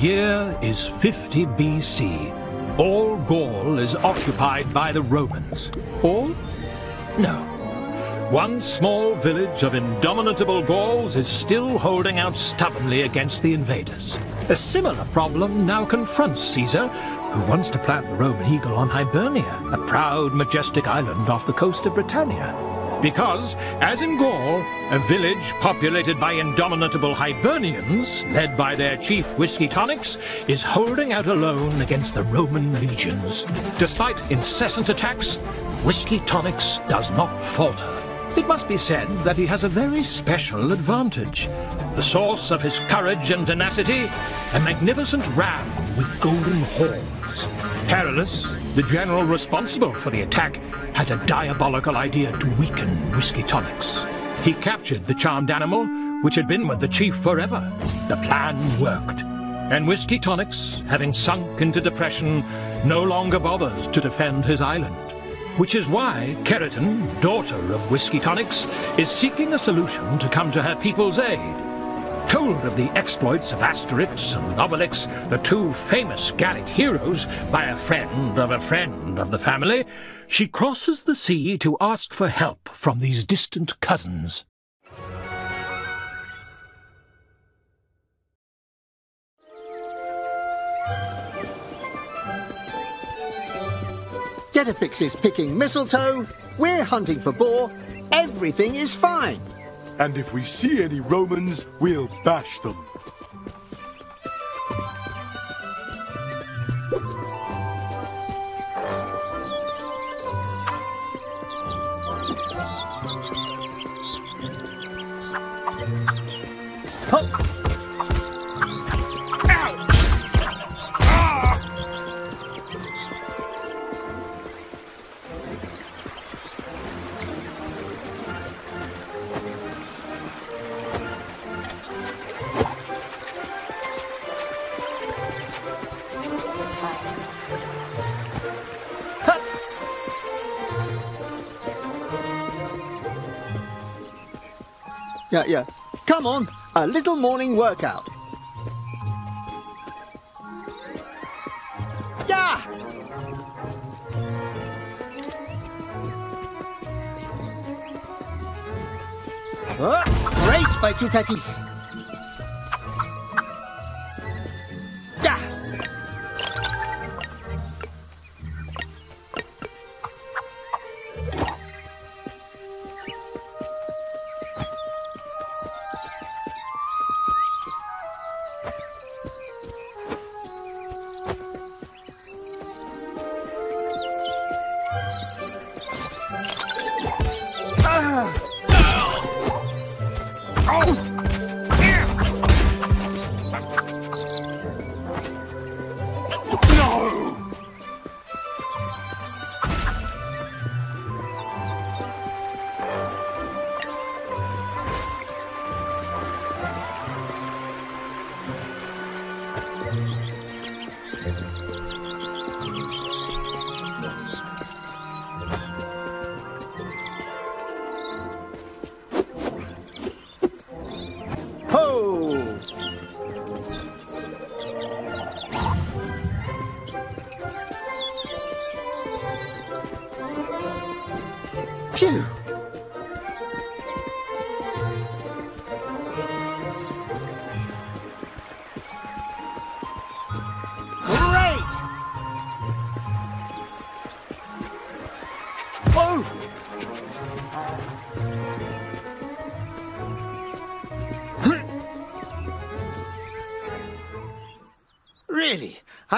The year is 50 BC. All Gaul is occupied by the Romans. All? No. One small village of indomitable Gauls is still holding out stubbornly against the invaders. A similar problem now confronts Caesar, who wants to plant the Roman eagle on Hibernia, a proud, majestic island off the coast of Britannia. Because, as in Gaul, a village populated by indomitable Hibernians, led by their chief Whiskey Tonics, is holding out alone against the Roman legions. Despite incessant attacks, Whiskey Tonics does not falter. It must be said that he has a very special advantage. The source of his courage and tenacity, a magnificent ram with golden horns. Perillus, the general responsible for the attack, had a diabolical idea to weaken Whiskey Tonics. He captured the charmed animal, which had been with the chief forever. The plan worked. And Whiskey Tonics, having sunk into depression, no longer bothers to defend his island. Which is why Keratin, daughter of Whiskey Tonics, is seeking a solution to come to her people's aid. Told of the exploits of Asterix and Obelix, the two famous Gallic heroes, by a friend of a friend of the family, she crosses the sea to ask for help from these distant cousins. Getafix is picking mistletoe, we're hunting for boar, everything is fine. And if we see any Romans, we'll bash them. Yeah. Come on, a little morning workout. Yeah! Oh, great by Tutatis.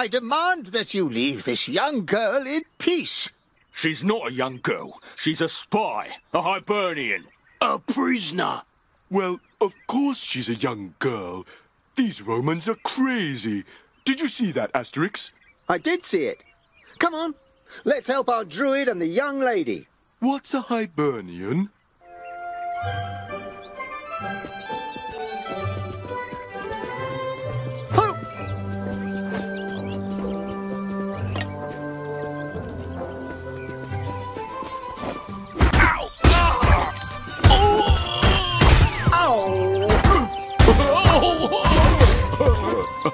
I demand that you leave this young girl in peace. She's not a young girl. She's a spy, a Hibernian, a prisoner. Well, of course she's a young girl. These Romans are crazy. Did you see that, Asterix? I did see it. Come on, let's help our druid and the young lady. What's a Hibernian?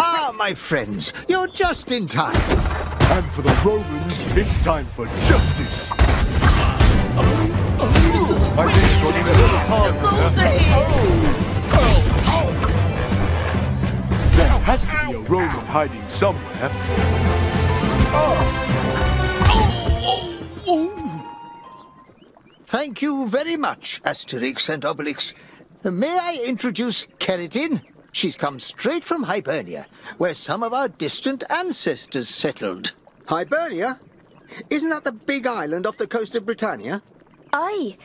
ah, my friends, you're just in time. And for the Romans, it's time for justice. I think you're going to has to be a Roman hiding somewhere. Thank you very much, Asterix and Obelix. May I introduce Keratin? She's come straight from Hibernia, where some of our distant ancestors settled. Hibernia? Isn't that the big island off the coast of Britannia? Aye.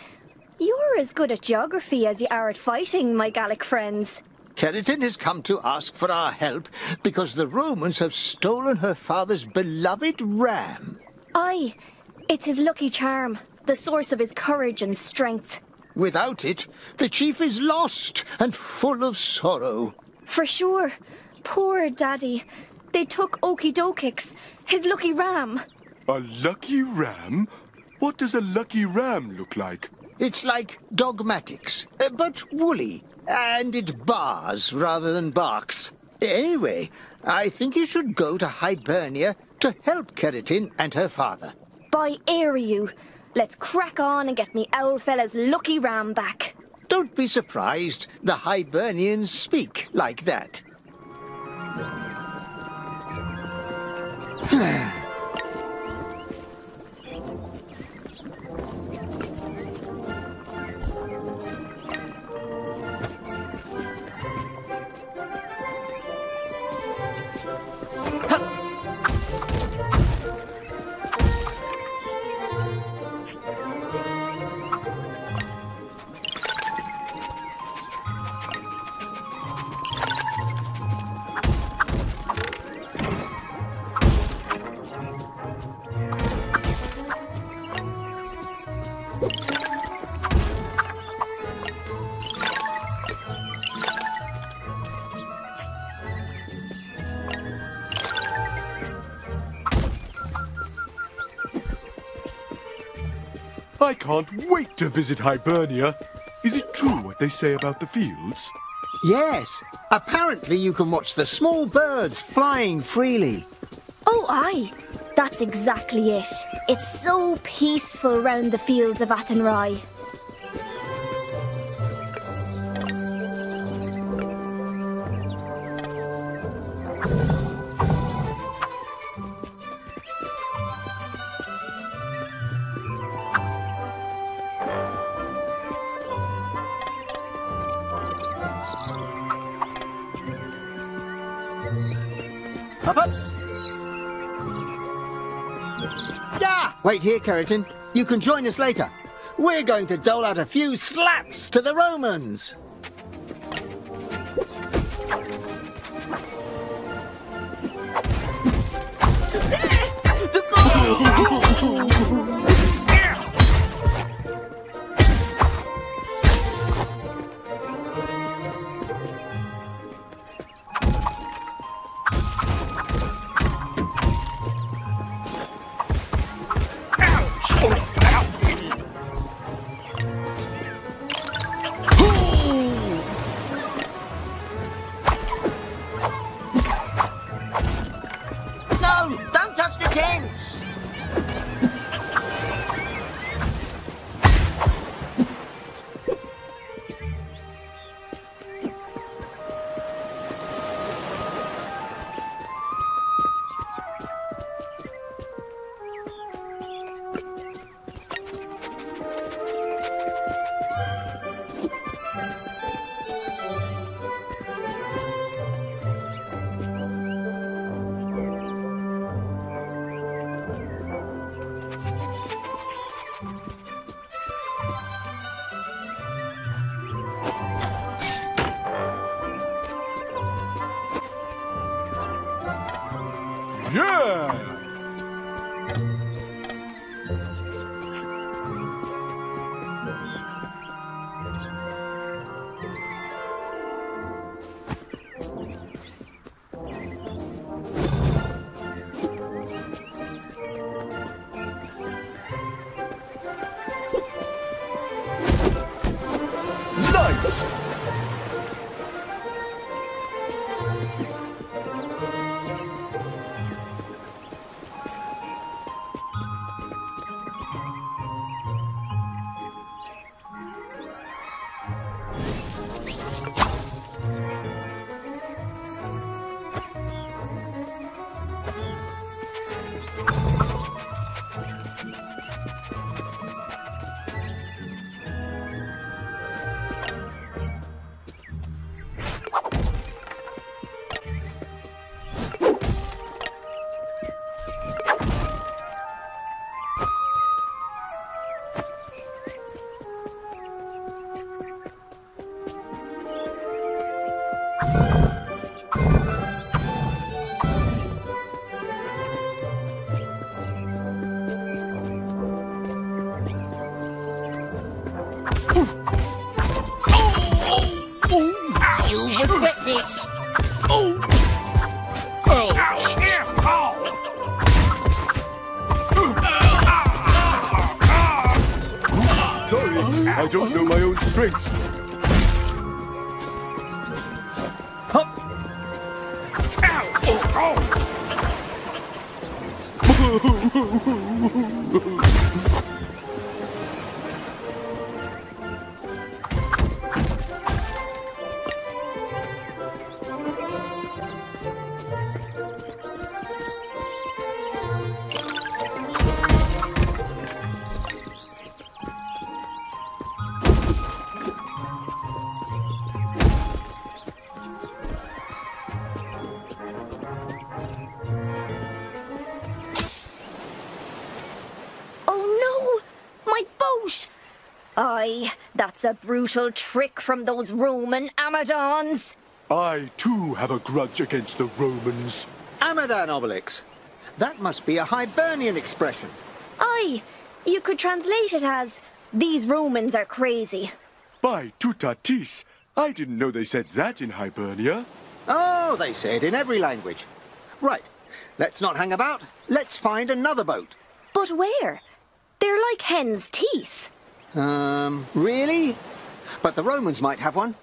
You're as good at geography as you are at fighting, my Gallic friends. Keratin has come to ask for our help because the Romans have stolen her father's beloved ram. Aye. It's his lucky charm, the source of his courage and strength. Without it, the chief is lost and full of sorrow. For sure. Poor Daddy. They took Okidokix, his lucky ram. A lucky ram? What does a lucky ram look like? It's like Dogmatix, uh, but woolly, and it bars rather than barks. Anyway, I think you should go to Hibernia to help Keratin and her father. By you. Let's crack on and get me old fella's lucky ram back. Don't be surprised the Hibernians speak like that. can't wait to visit Hibernia. Is it true what they say about the fields? Yes, apparently you can watch the small birds flying freely. Oh, aye. That's exactly it. It's so peaceful round the fields of Athenry. Wait here, Keratin. You can join us later. We're going to dole out a few slaps to the Romans. A brutal trick from those Roman Amadons. I too have a grudge against the Romans. Amadan Obelix. That must be a Hibernian expression. Aye, you could translate it as, these Romans are crazy. By Tutatis, I didn't know they said that in Hibernia. Oh, they say it in every language. Right, let's not hang about. Let's find another boat. But where? They're like hen's teeth. Um, really? But the Romans might have one.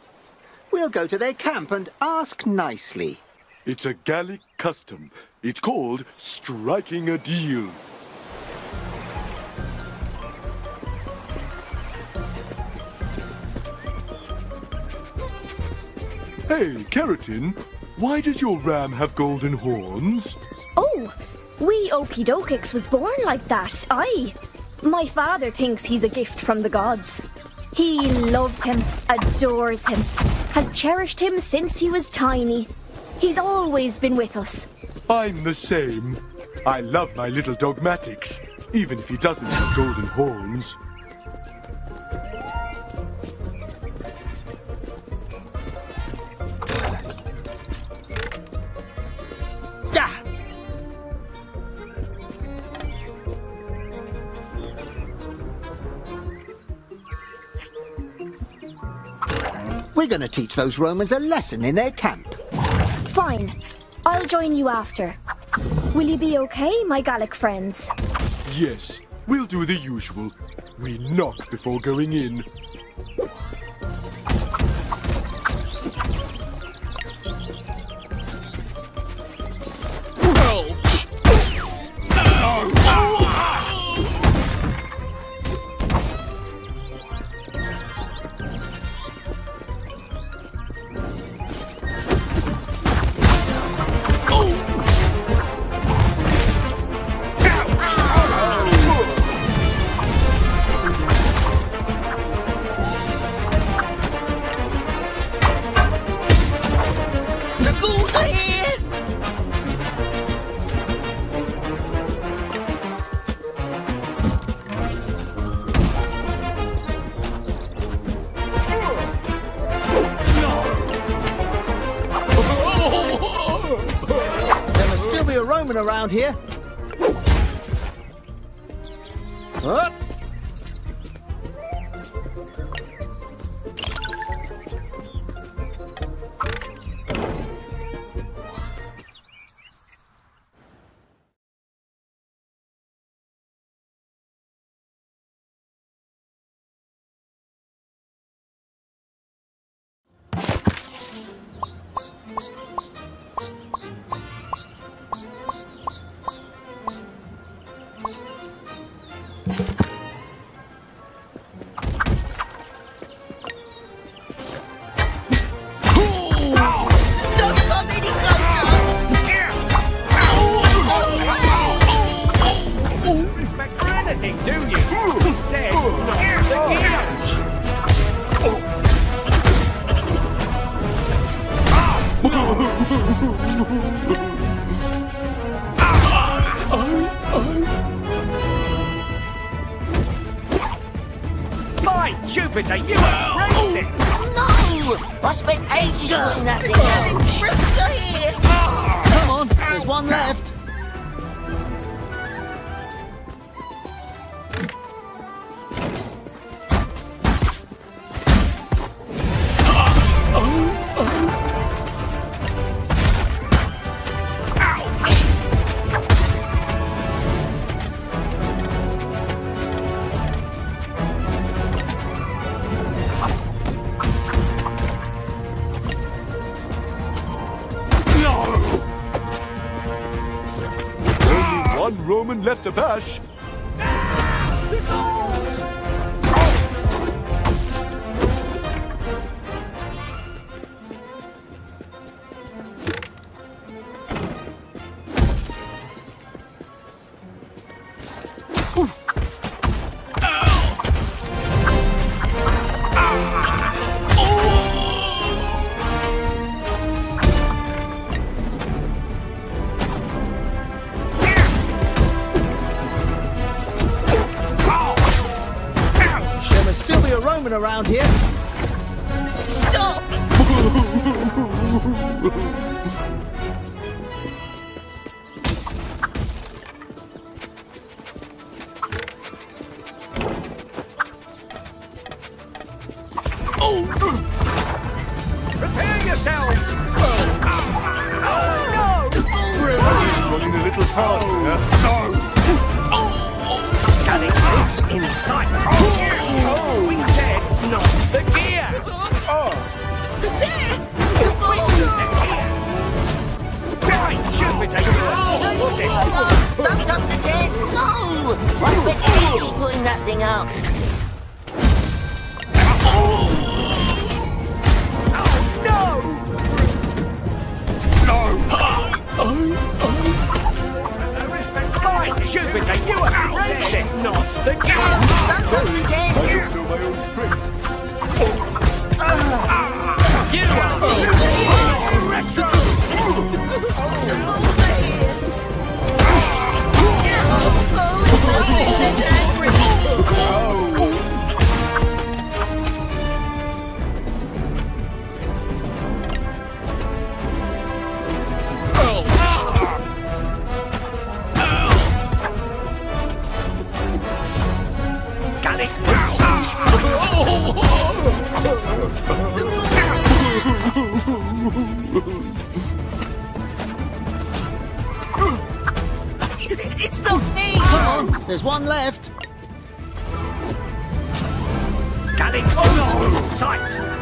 We'll go to their camp and ask nicely. It's a Gallic custom. It's called striking a deal. Hey, Keratin, why does your ram have golden horns? Oh, we wee Okidokix was born like that, aye. My father thinks he's a gift from the gods. He loves him, adores him, has cherished him since he was tiny. He's always been with us. I'm the same. I love my little Dogmatix, even if he doesn't have golden horns. We're going to teach those Romans a lesson in their camp. Fine, I'll join you after. Will you be okay, my Gallic friends? Yes, we'll do the usual. We knock before going in. Here. Around here. Right, Jupiter, you use it! Don't touch the tent! No! I spent ages putting that thing up. Right, Jupiter, you use it, not the gear! Don't touch the tent! I don't know my own strength. You are retro! Got It's not me! There's one left. Got it! Not sight!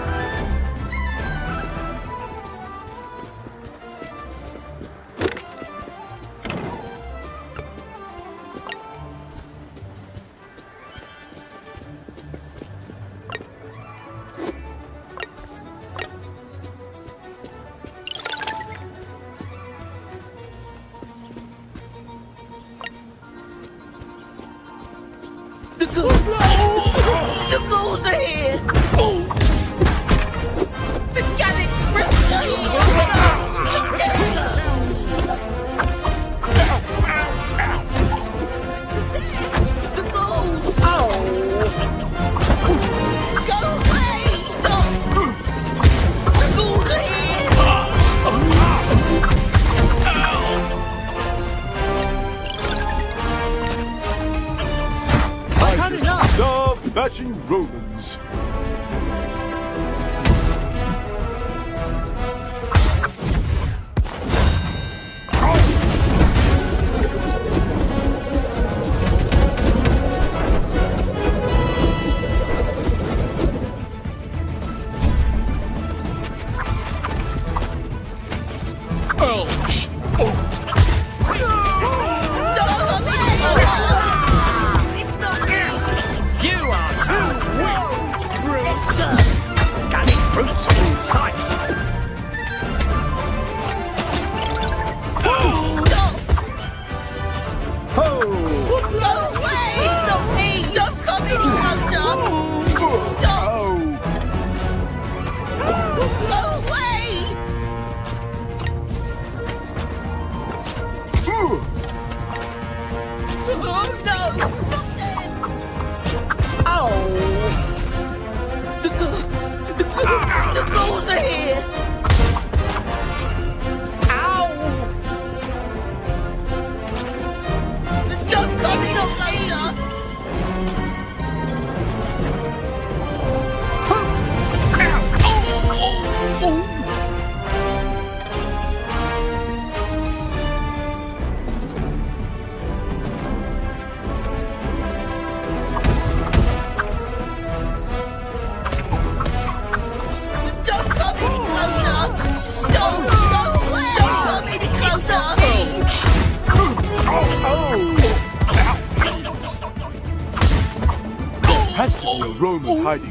Roman oh. hiding.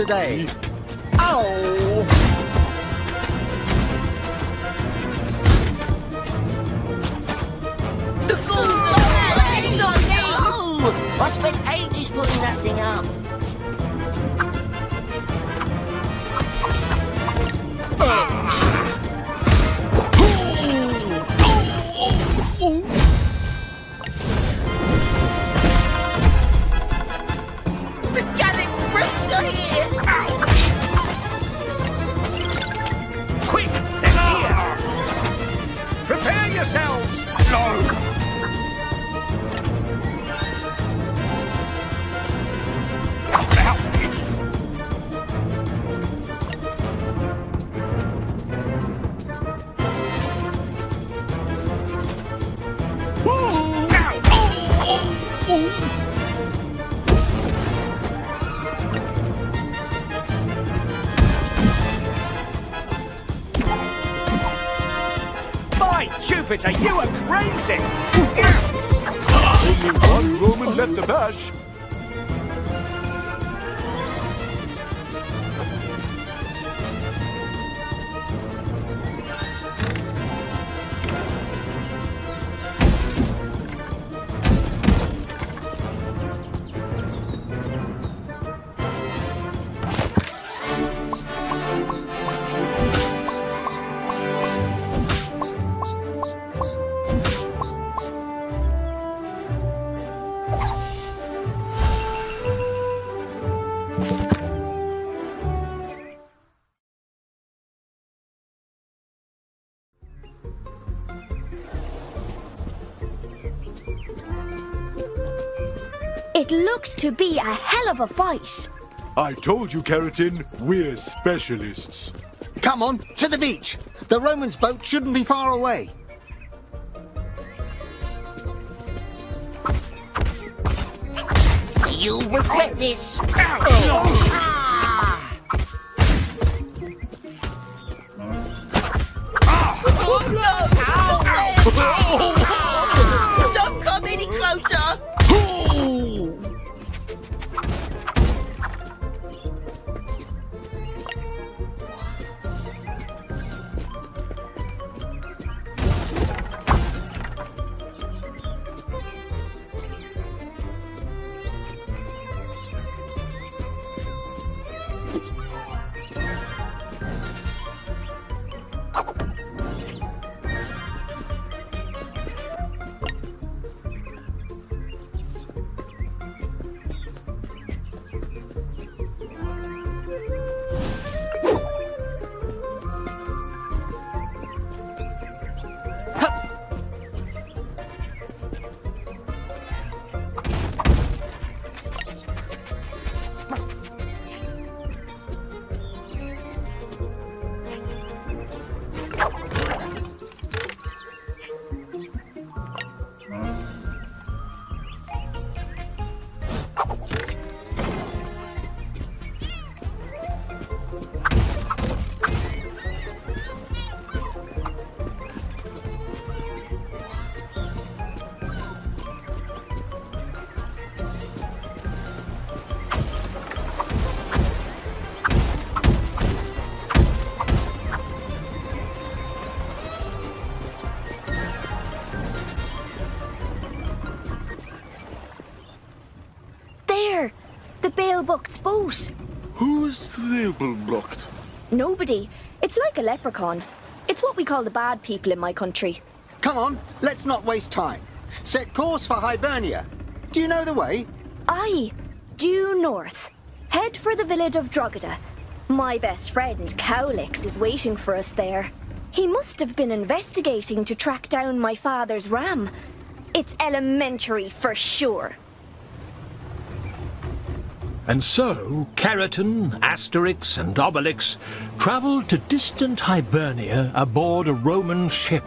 today. Oh! I spent ages putting that thing up. Uh. looks to be a hell of a fight. I told you, Keratin, we're specialists. Come on, to the beach. The Roman's boat shouldn't be far away. You'll regret this. Ow. Ow. Who's Thaleblocked? Nobody. It's like a leprechaun. It's what we call the bad people in my country. Come on, let's not waste time. Set course for Hibernia. Do you know the way? Aye, due north. Head for the village of Drogheda. My best friend, Cowlix, is waiting for us there. He must have been investigating to track down my father's ram. It's elementary for sure. And so, Keratin, Asterix, and Obelix travelled to distant Hibernia aboard a Roman ship.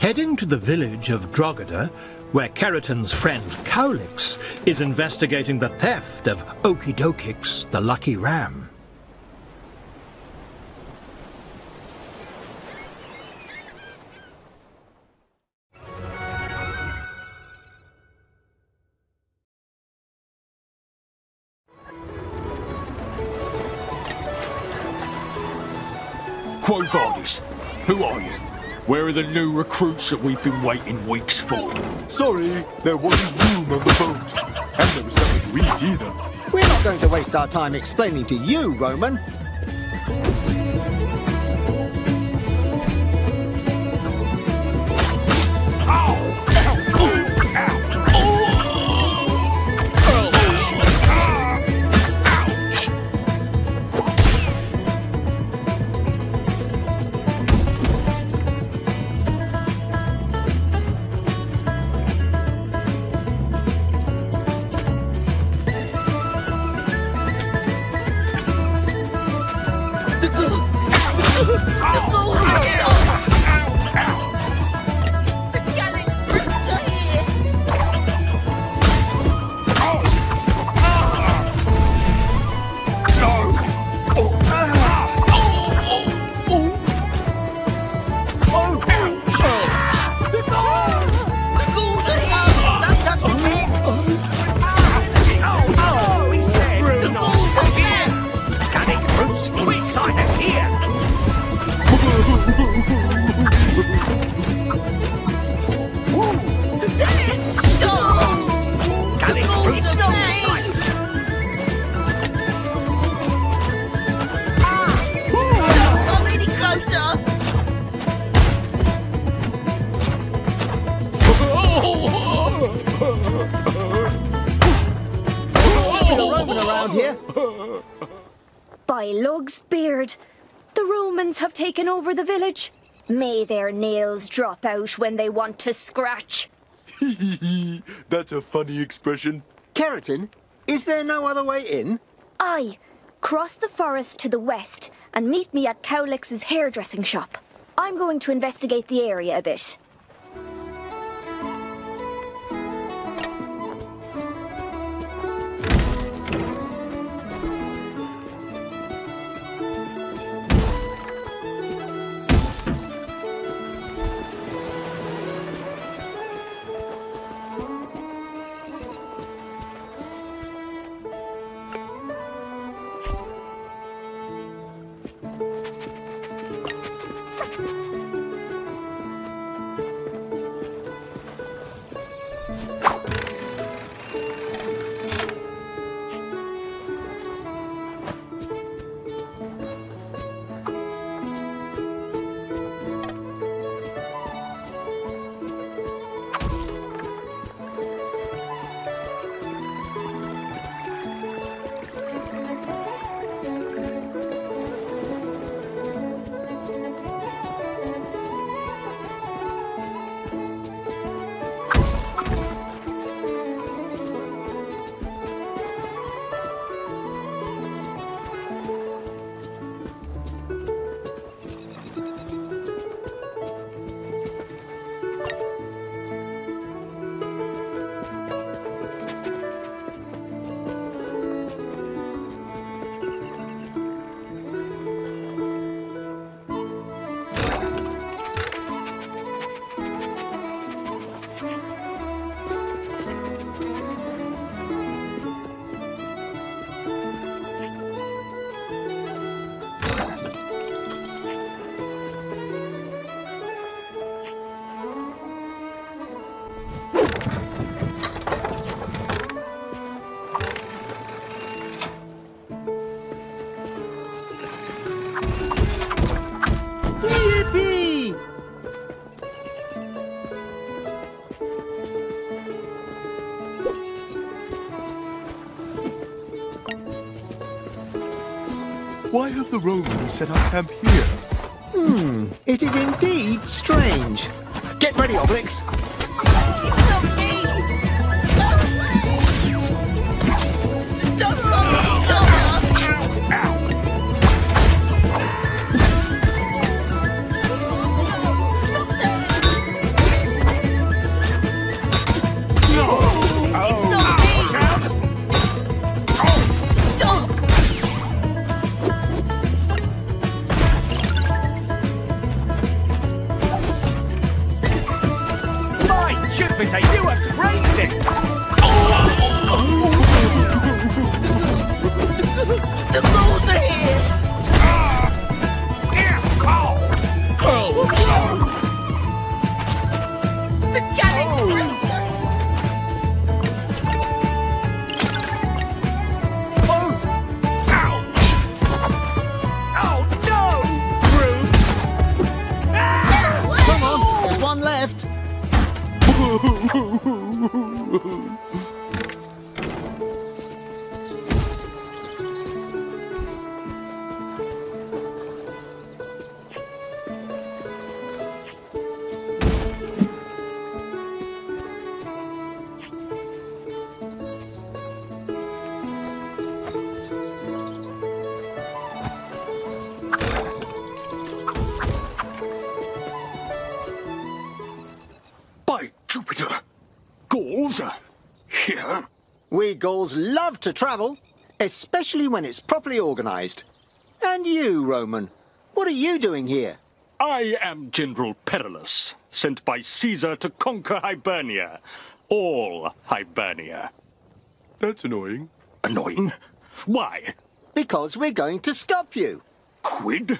Heading to the village of Drogheda, where Keratin's friend Cowlix is investigating the theft of Okidokix, the lucky ram. Who are you? Where are the new recruits that we've been waiting weeks for? Sorry, there wasn't room on the boat. And there was nothing to eat either. We're not going to waste our time explaining to you, Roman. May their nails drop out when they want to scratch. That's a funny expression. Keratin, is there no other way in? Aye, cross the forest to the west and meet me at Cowlix's hairdressing shop. I'm going to investigate the area a bit. The Romans set up camp here? Hmm, it is indeed strange. Get ready, Obelix. Gauls love to travel, especially when it's properly organized. And you, Roman, what are you doing here? I am General Perillus, sent by Caesar to conquer Hibernia. All Hibernia. That's annoying. Annoying? Why? Because we're going to stop you. Quid?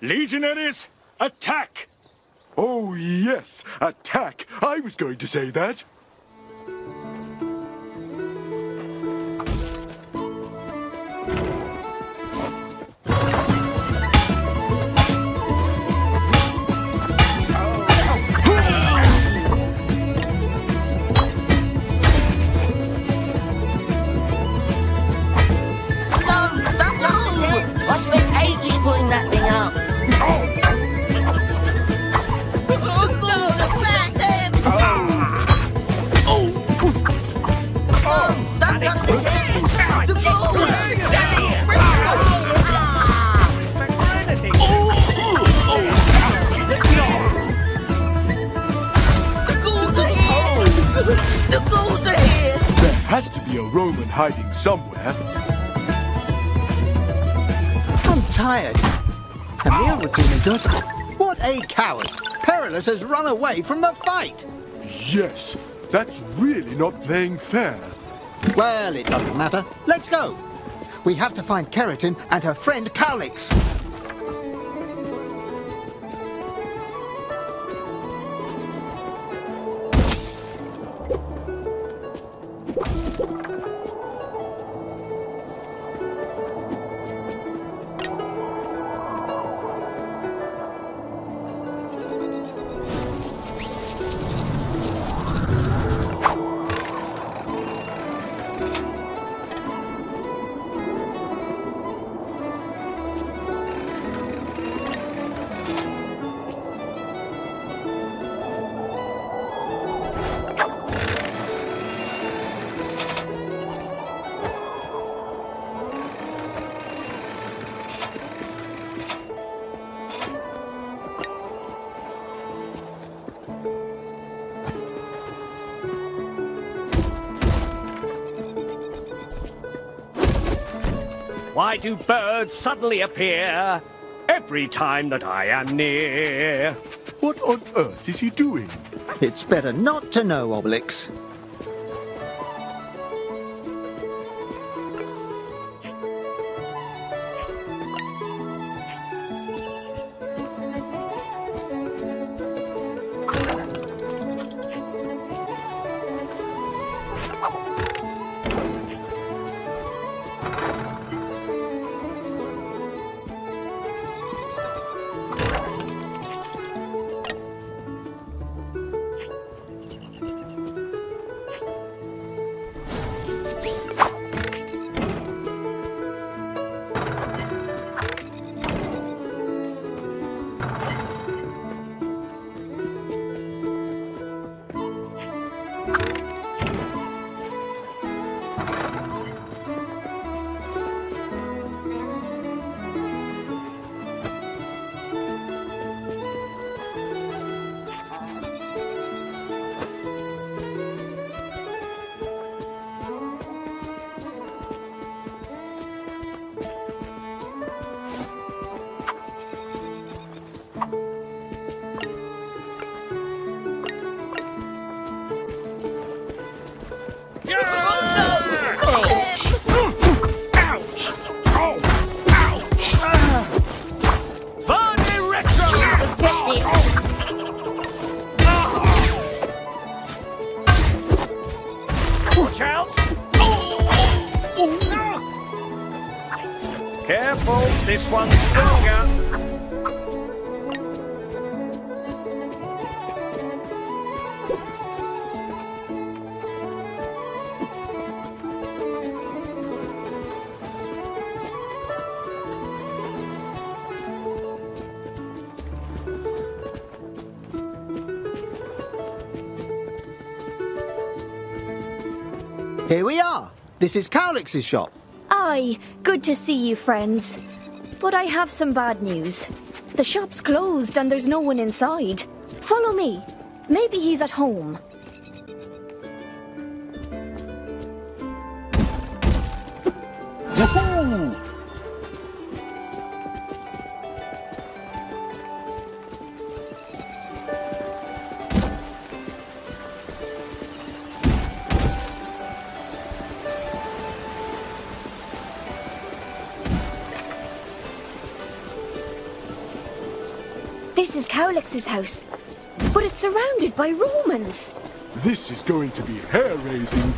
Legionaries, attack! Oh, yes, attack! I was going to say that. Hiding somewhere. I'm tired. A meal would do me good. What a coward! Perillus has run away from the fight. Yes, that's really not playing fair. Well, it doesn't matter. Let's go. We have to find Keratin and her friend Cowlix. Why do birds suddenly appear every time that I am near? What on earth is he doing? It's better not to know, Obelix. This is Cowlix's shop. Aye, good to see you, friends. But I have some bad news. The shop's closed and there's no one inside. Follow me. Maybe he's at home. This is Cowlix's house. But it's surrounded by Romans. This is going to be hair-raising.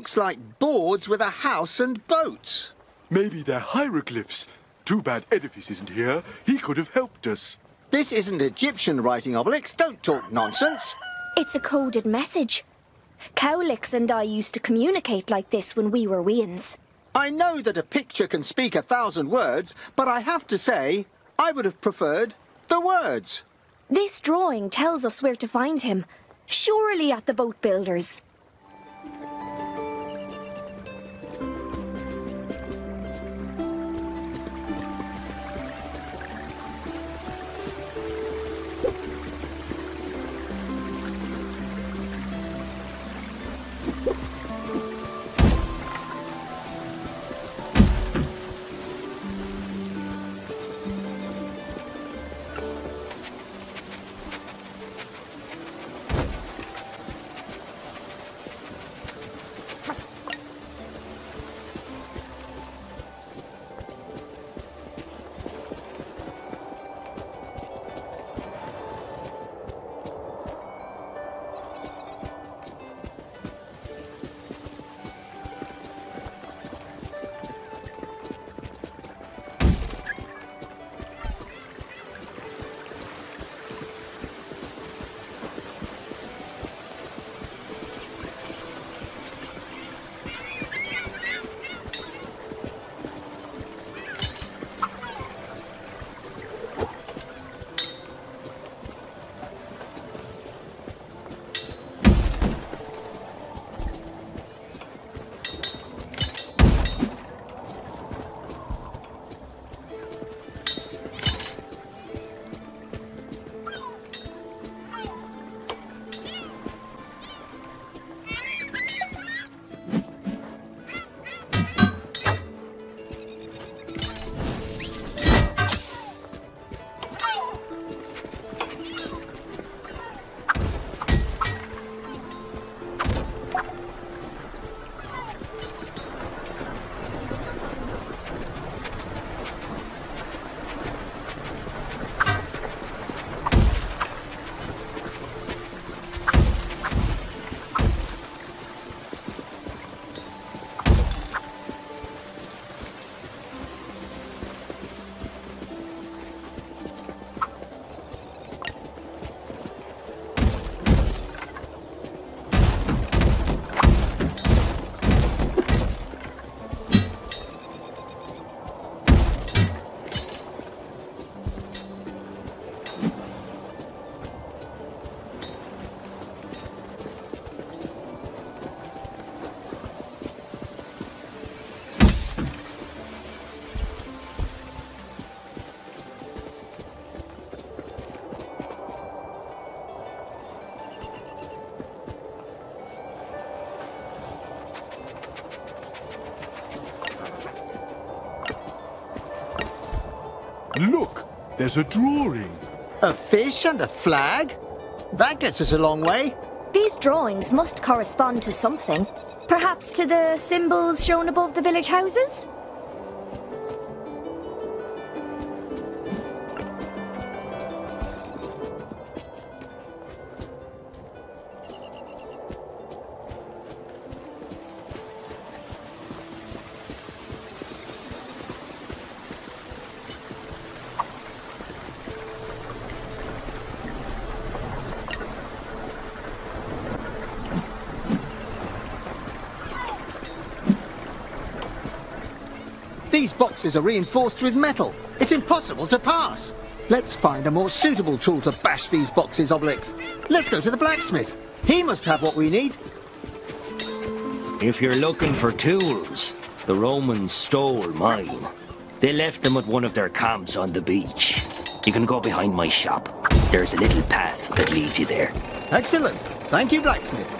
Looks like boards with a house and boats. Maybe they're hieroglyphs. Too bad Edifice isn't here. He could have helped us. This isn't Egyptian writing, Obelix. Don't talk nonsense. It's a coded message. Cowlix and I used to communicate like this when we were weans. I know that a picture can speak a thousand words, but I have to say, I would have preferred the words. This drawing tells us where to find him. Surely at the boat builders. There's a drawing. A fish and a flag? That gets us a long way. These drawings must correspond to something. Perhaps to the symbols shown above the village houses? These boxes are reinforced with metal. It's impossible to pass. Let's find a more suitable tool to bash these boxes, Obelix. Let's go to the blacksmith. He must have what we need. If you're looking for tools, the Romans stole mine. They left them at one of their camps on the beach. You can go behind my shop. There's a little path that leads you there. Excellent. Thank you, blacksmith.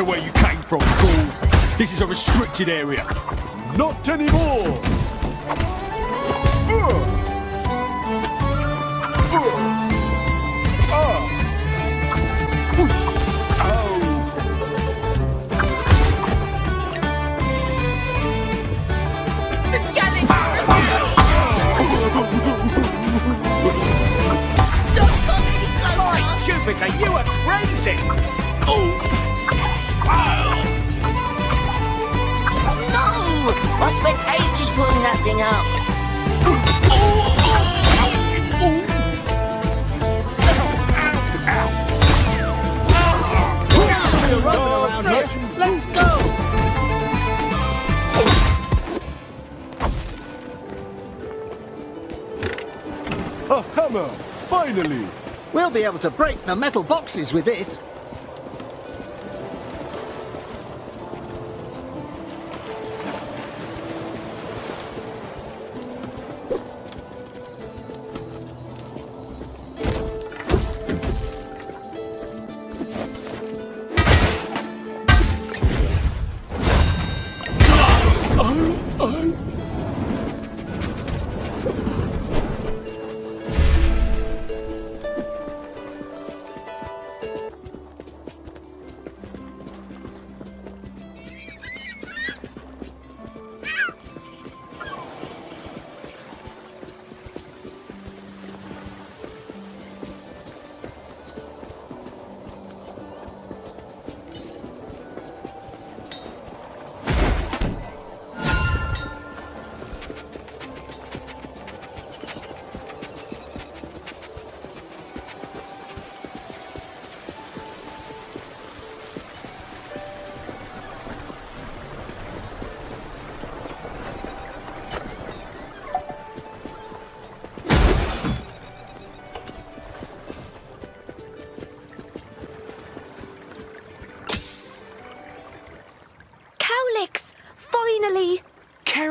To where you came from, fool. This is a restricted area. Not anymore! Uh. Uh. Uh. Oh. Gallic ah. Don't come any closer! Jupiter, you are crazy! No! I spent ages putting that thing up. Around here. Let's go. A hammer! Finally! We'll be able to break the metal boxes with this.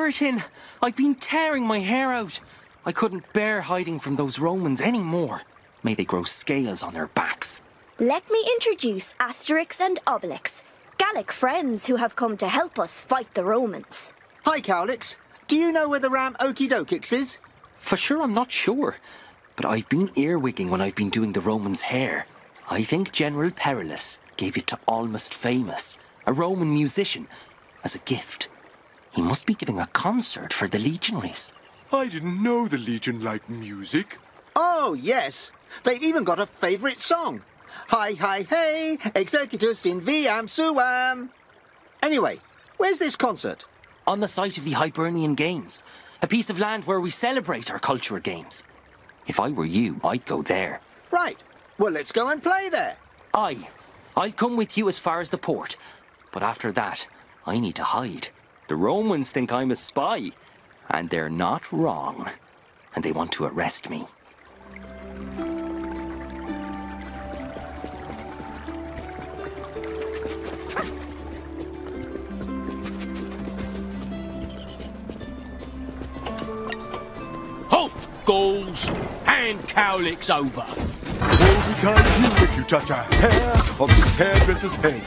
Keratin! I've been tearing my hair out. I couldn't bear hiding from those Romans anymore. May they grow scales on their backs. Let me introduce Asterix and Obelix, Gallic friends who have come to help us fight the Romans. Hi, Cowlix. Do you know where the ram Okidokix is? For sure, I'm not sure. But I've been earwigging when I've been doing the Romans' hair. I think General Perillus gave it to Almost Famous, a Roman musician, as a gift. He must be giving a concert for the legionaries. I didn't know the Legion liked music. Oh, yes. They even got a favourite song. Hi, hi, hey, executus in viam suam. Anyway, where's this concert? On the site of the Hibernian Games, a piece of land where we celebrate our cultural games. If I were you, I'd go there. Right. Well, let's go and play there. Aye, I'll come with you as far as the port. But after that, I need to hide. The Romans think I'm a spy, and they're not wrong. And they want to arrest me. Halt, Gauls, hand Cowlix over. Every time you if you touch a hair of this hairdresser's head.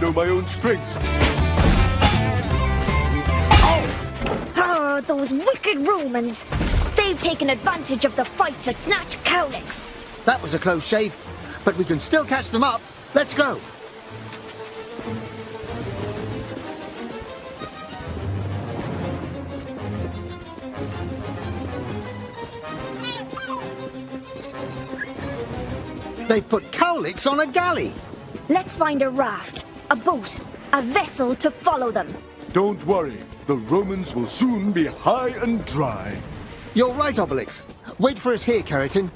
Know my own strengths. Oh, those wicked Romans. They've taken advantage of the fight to snatch Cowlix. That was a close shave, but we can still catch them up. Let's go. They've put Cowlix on a galley. Let's find a raft, a boat, a vessel to follow them. Don't worry, the Romans will soon be high and dry. You're right, Obelix. Wait for us here, Keratin.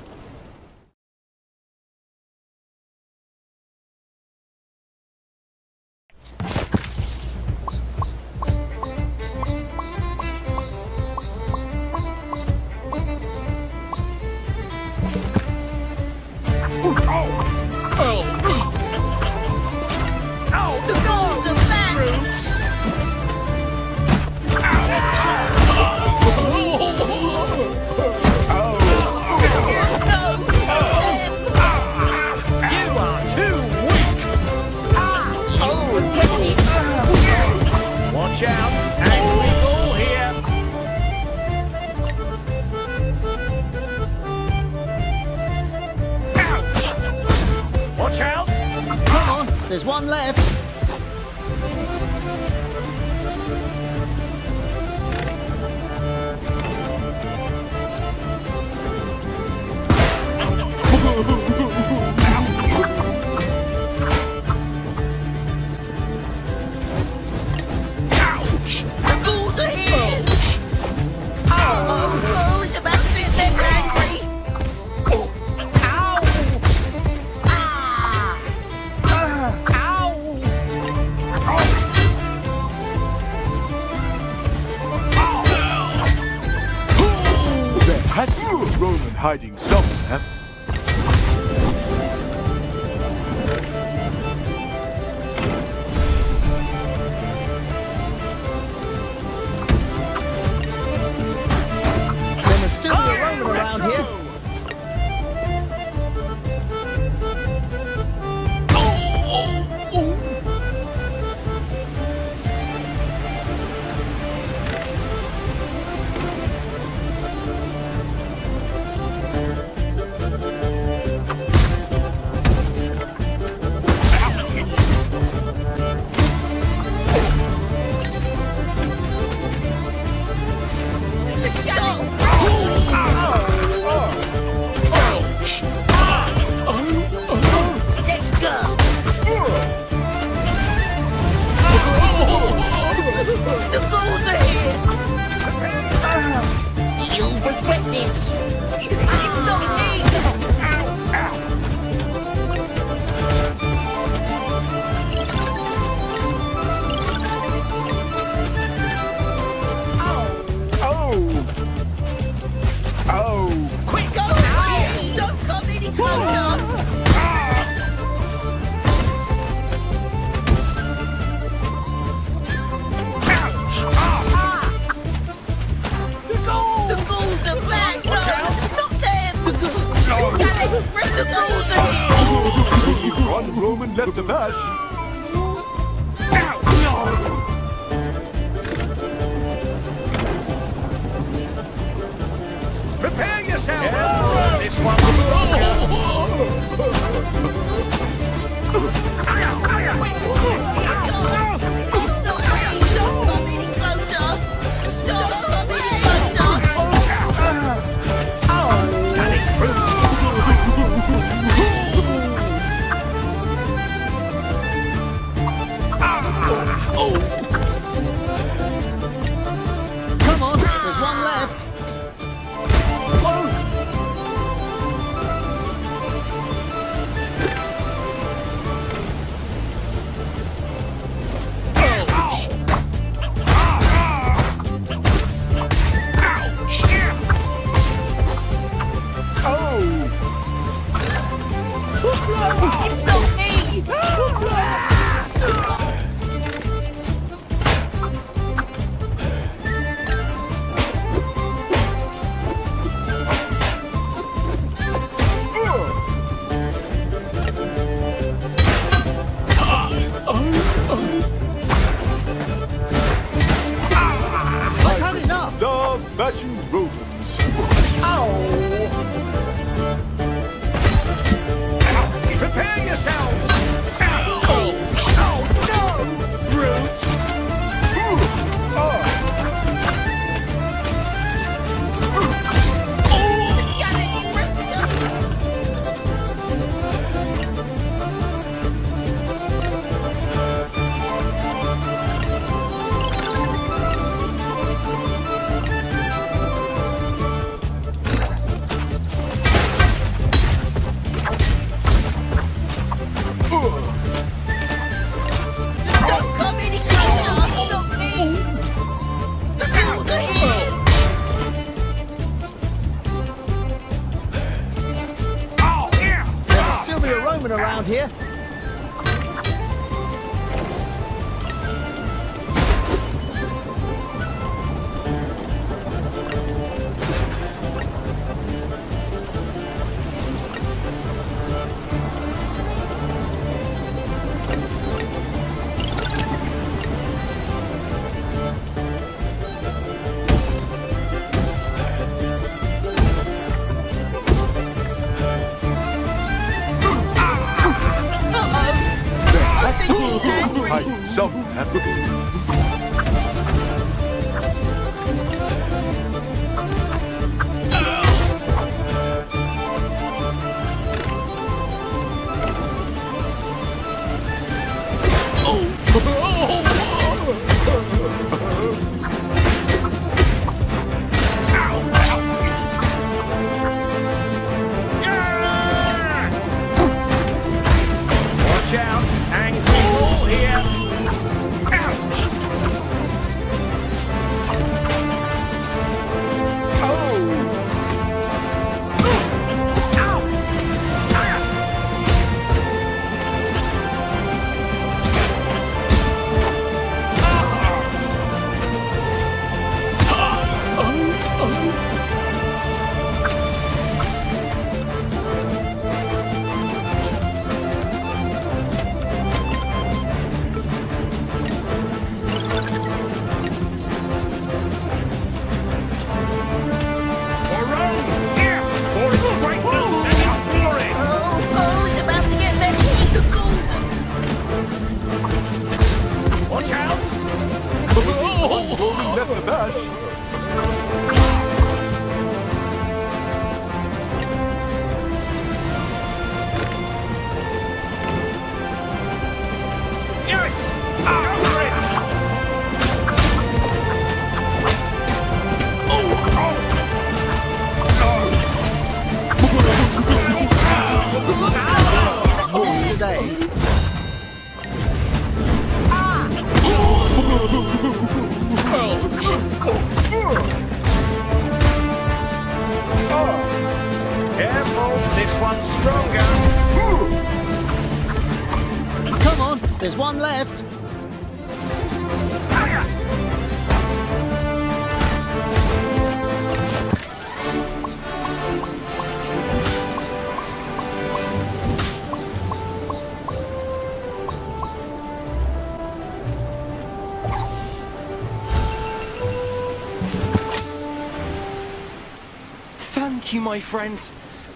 My friends.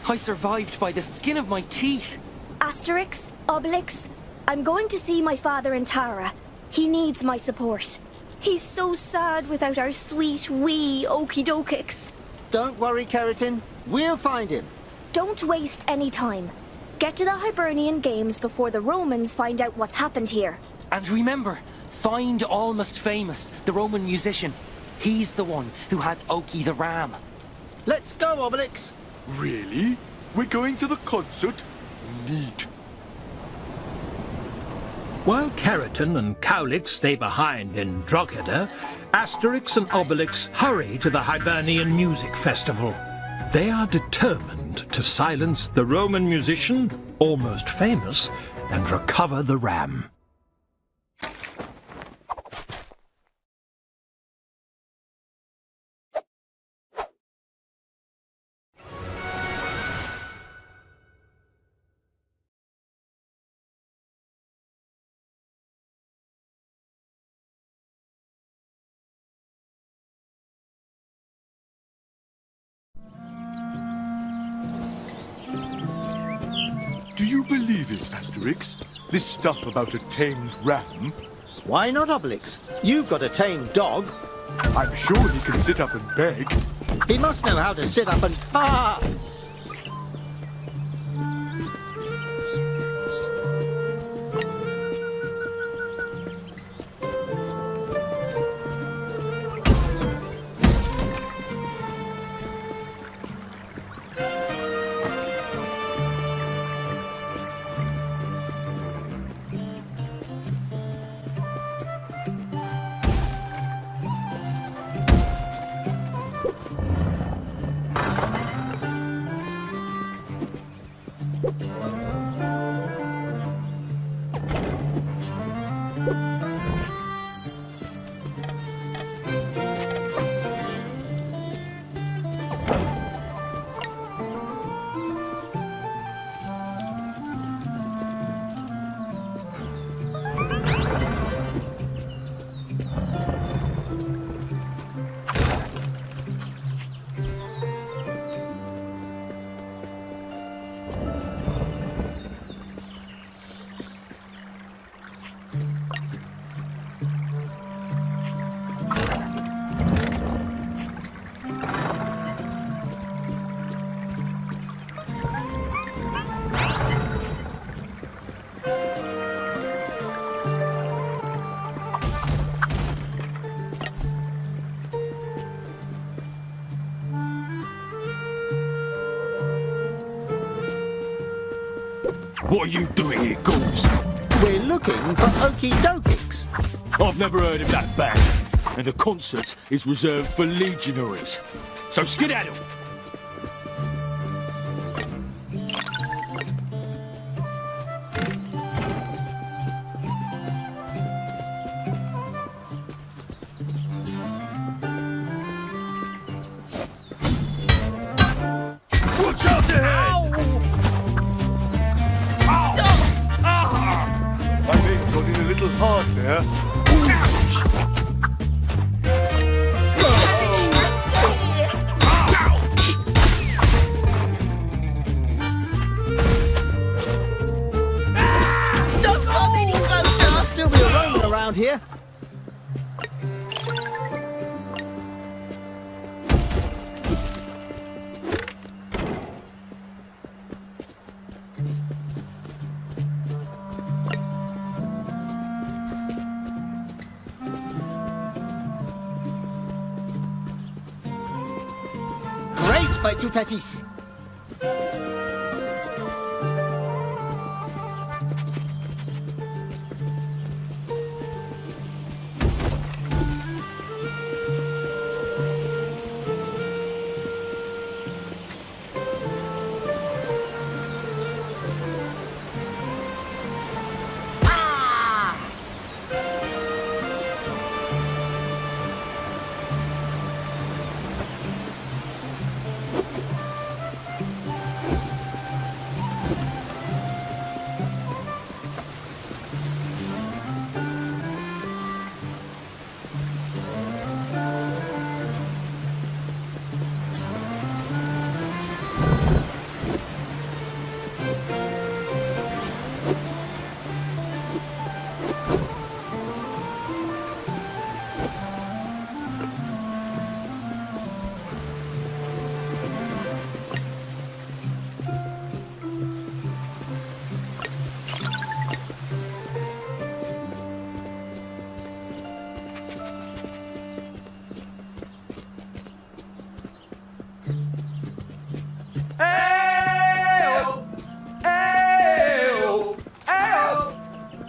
I survived by the skin of my teeth. Asterix, Obelix, I'm going to see my father in Tara. He needs my support. He's so sad without our sweet, wee Okidokix. Don't worry, Keratin. We'll find him. Don't waste any time. Get to the Hibernian Games before the Romans find out what's happened here. And remember, find Almost Famous, the Roman musician. He's the one who has Oki the Ram. Let's go, Obelix. Really? We're going to the concert? Neat. While Keratin and Cowlix stay behind in Drogheda, Asterix and Obelix hurry to the Hibernian Music Festival. They are determined to silence the Roman musician, almost famous, and recover the ram. Asterix? This stuff about a tamed ram? Why not, Obelix? You've got a tame dog. I'm sure he can sit up and beg. He must know how to sit up and... Ah! For Okie Dokix. I've never heard of that band, and the concert is reserved for legionaries. So skedaddle!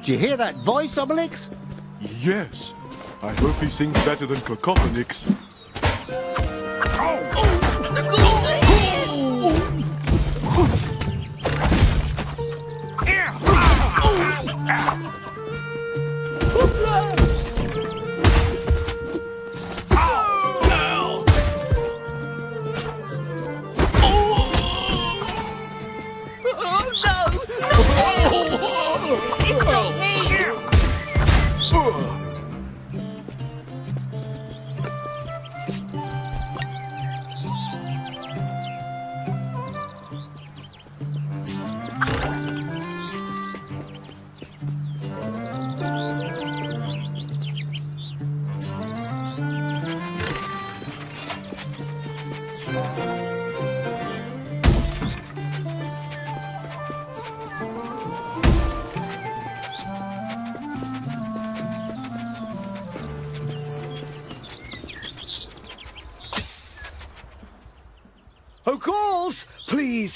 Do you hear that voice, Obelix? Yes. I hope he sings better than Cacophonix.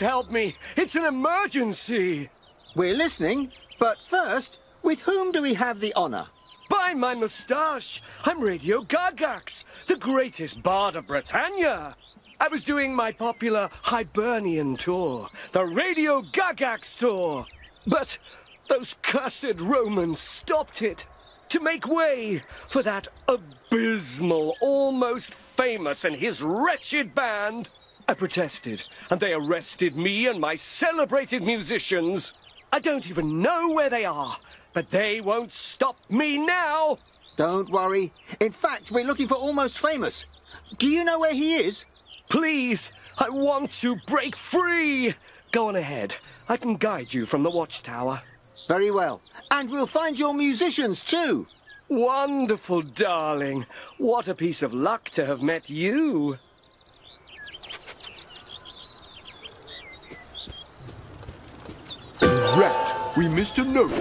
Help me. It's an emergency. We're listening, but first, with whom do we have the honor? By my moustache, I'm Radio Gagax, the greatest bard of Britannia. I was doing my popular Hibernian tour, the Radio Gagax tour. But those cursed Romans stopped it to make way for that abysmal, almost famous, and his wretched band. I protested, and they arrested me and my celebrated musicians. I don't even know where they are, but they won't stop me now. Don't worry. In fact, we're looking for Almost Famous. Do you know where he is? Please, I want to break free. Go on ahead. I can guide you from the watchtower. Very well. And we'll find your musicians too. Wonderful, darling. What a piece of luck to have met you. Rat, we missed a note.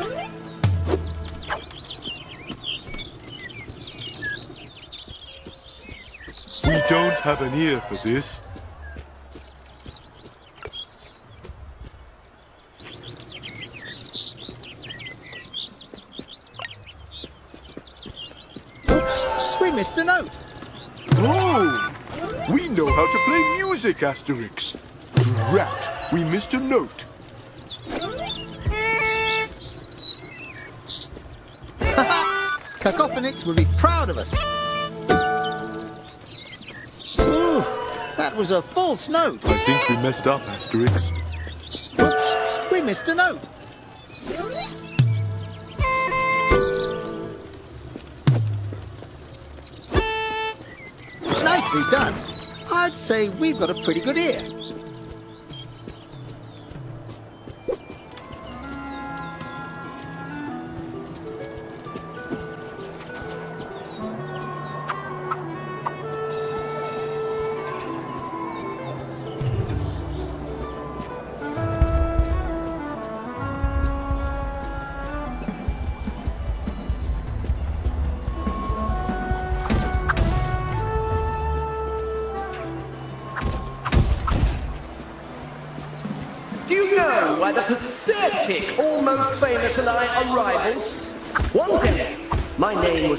We don't have an ear for this. Oops, we missed a note. Oh! We know how to play music, Asterix. Rat, we missed a note. Cacophonix will be proud of us. Ooh, that was a false note. I think we messed up, Asterix. Oops, we missed a note. Nicely done. I'd say we've got a pretty good ear.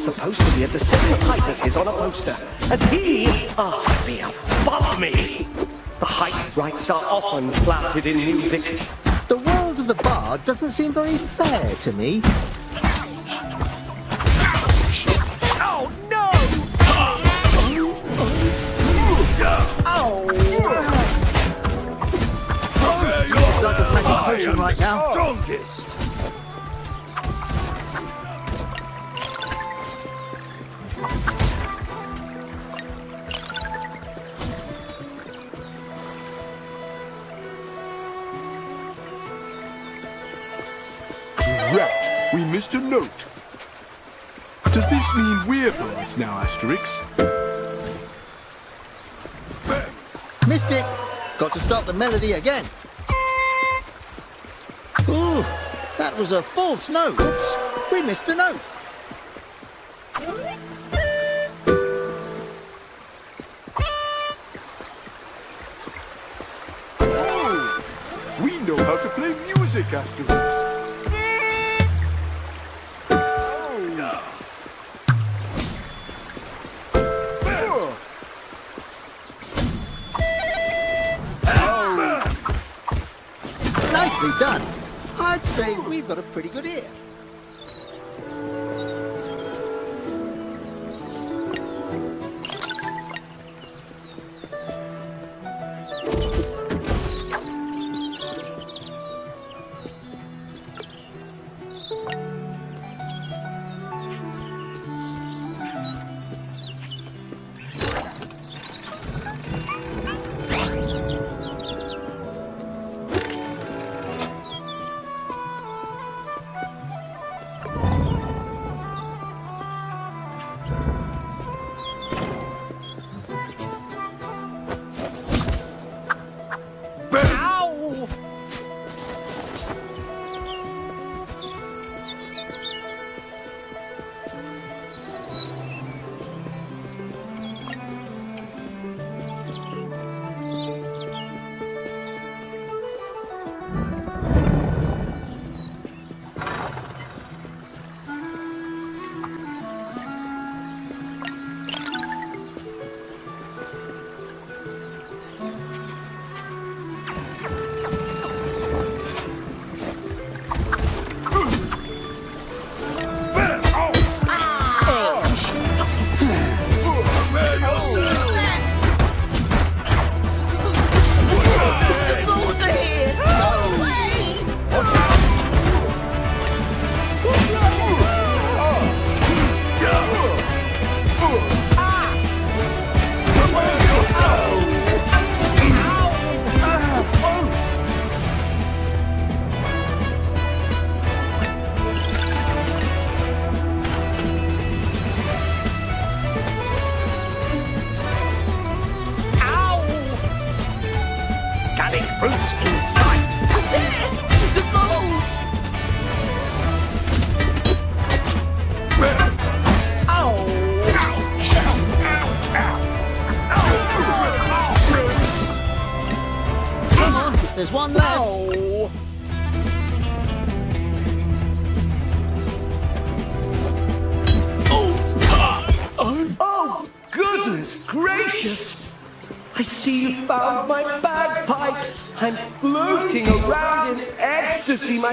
Was supposed to be at the same height as his on a poster, and he asked be above me. The height rights are often flouted in music. The world of the bard doesn't seem very fair to me. The melody again. Ooh, that was a false note. Oops, we missed a note. Oh! We know how to play music, Asterix. done, I'd say we've got a pretty good ear.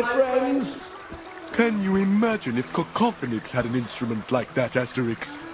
my friends. Can you imagine if Cacophonix had an instrument like that, Asterix?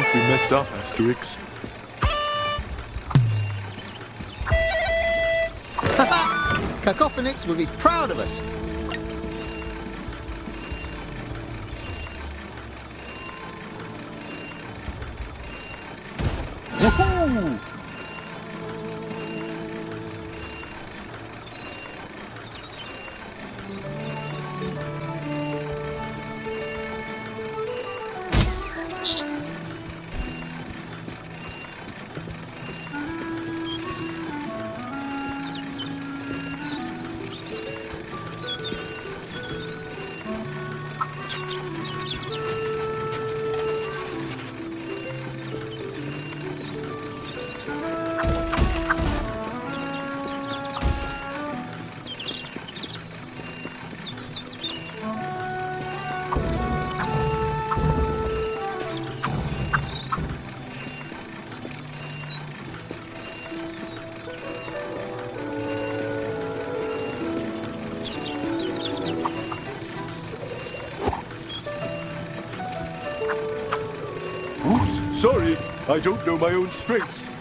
Think we messed up, Asterix. Cacophonix will be proud of us. I don't know my own strengths.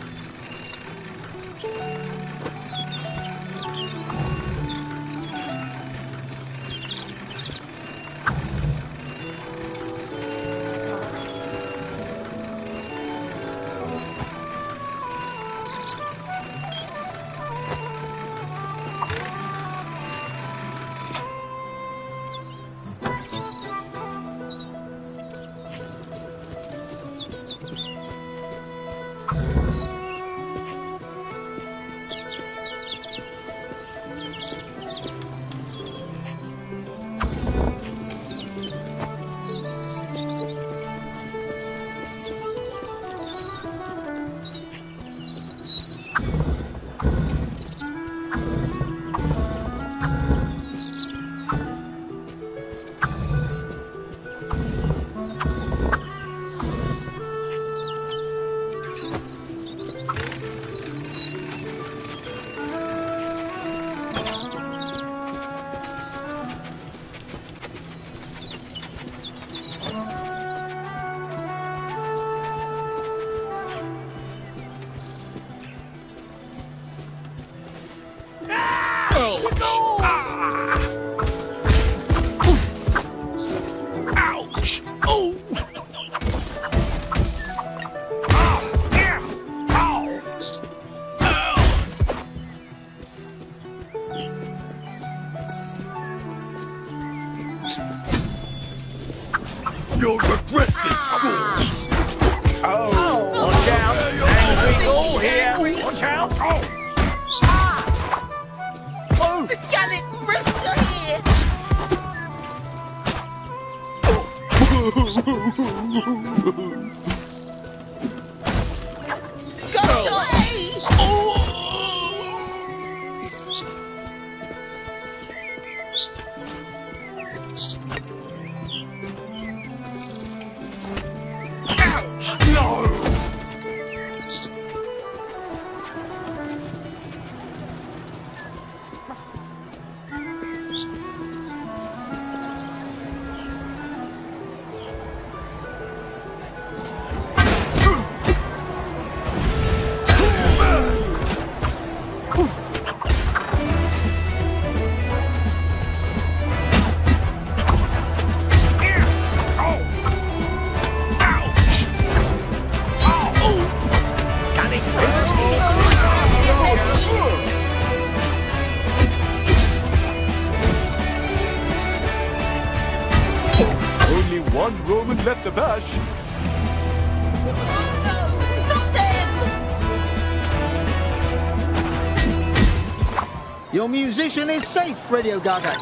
Your musician is safe, Radio Gagax.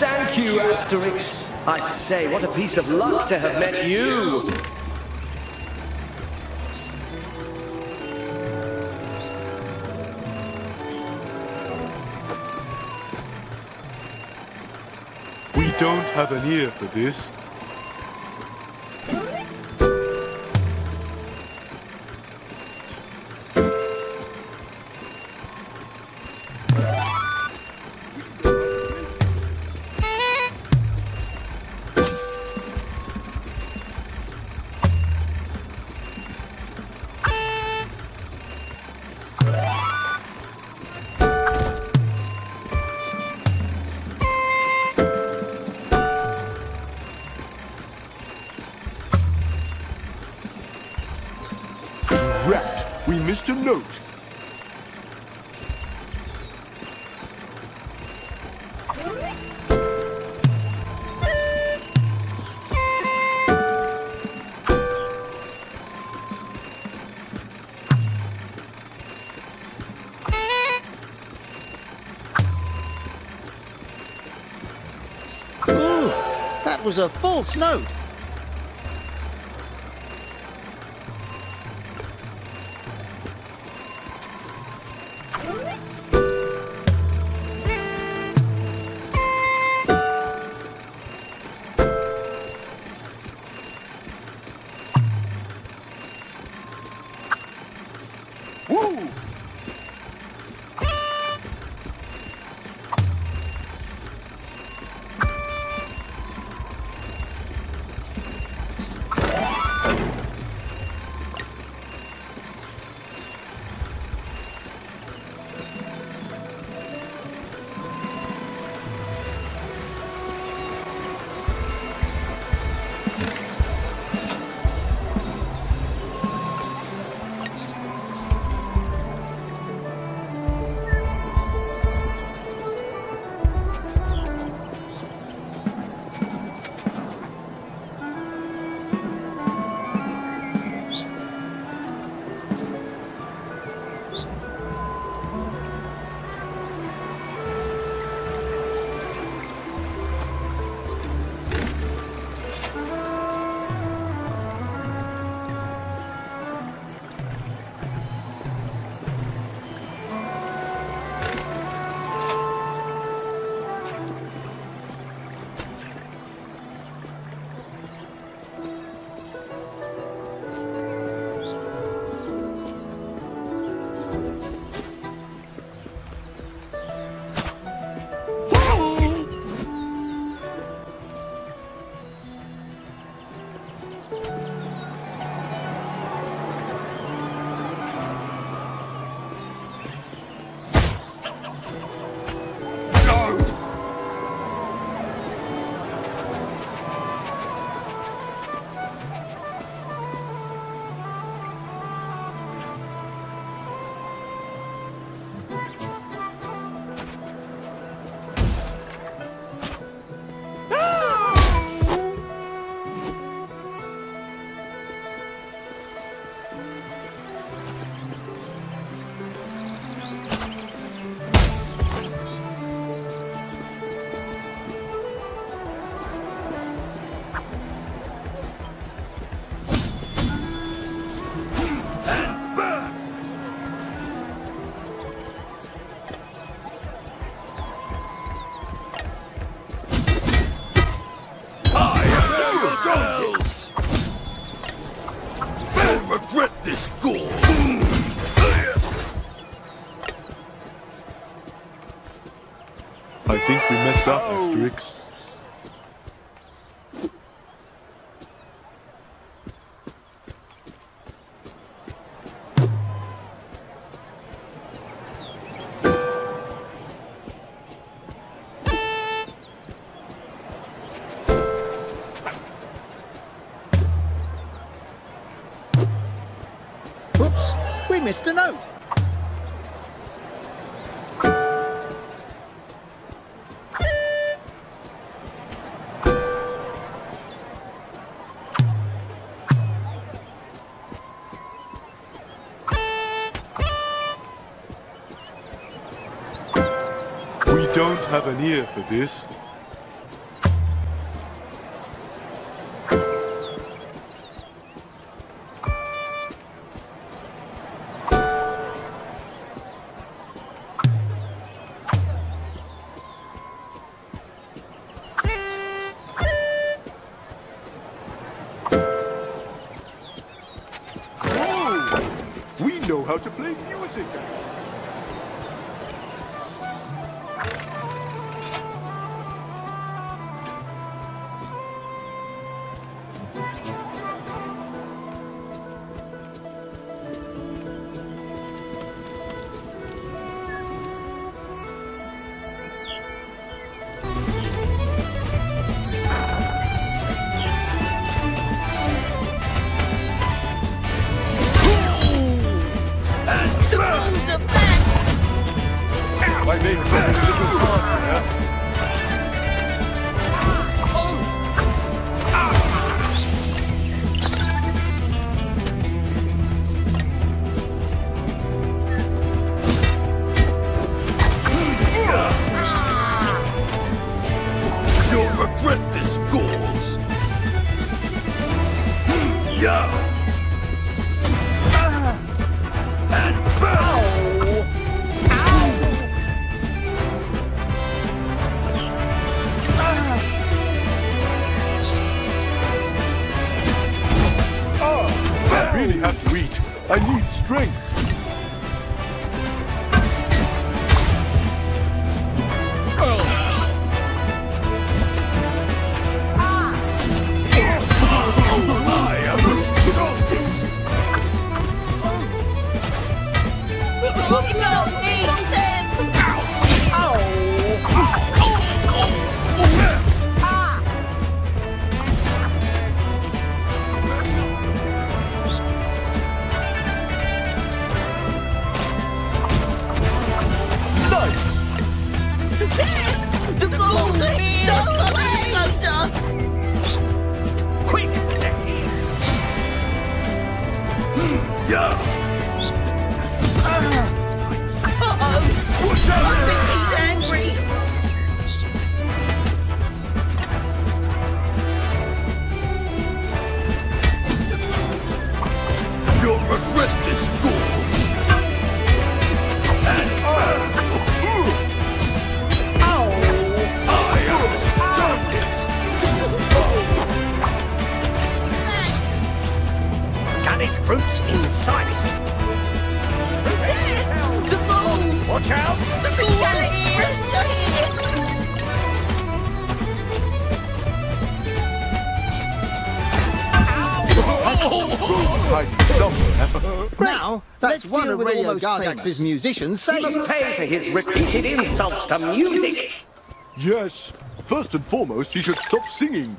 Thank you, Asterix. I say, what a piece of luck to have met you. We don't have an ear for this. Was a false note. Asterix. Oops, we missed a note. Don't have an ear for this. one of Radio Gagax's musicians say He pay for his repeated insults to music! Yes. First and foremost, he should stop singing.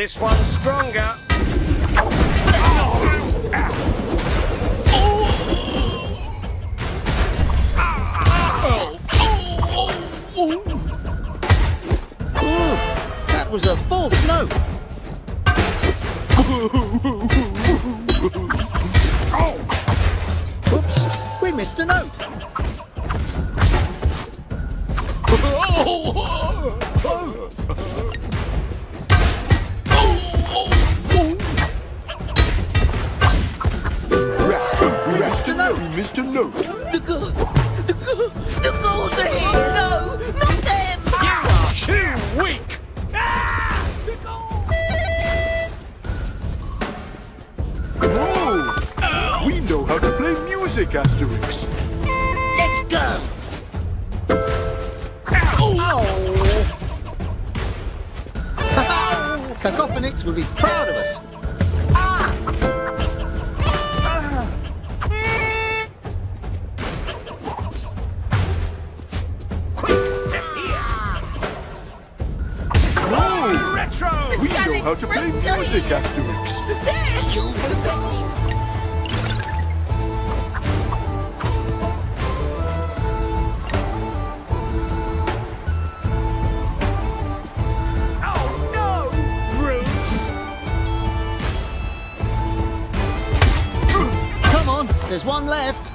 this one. play music afterwards. There you oh, belong. There's one left.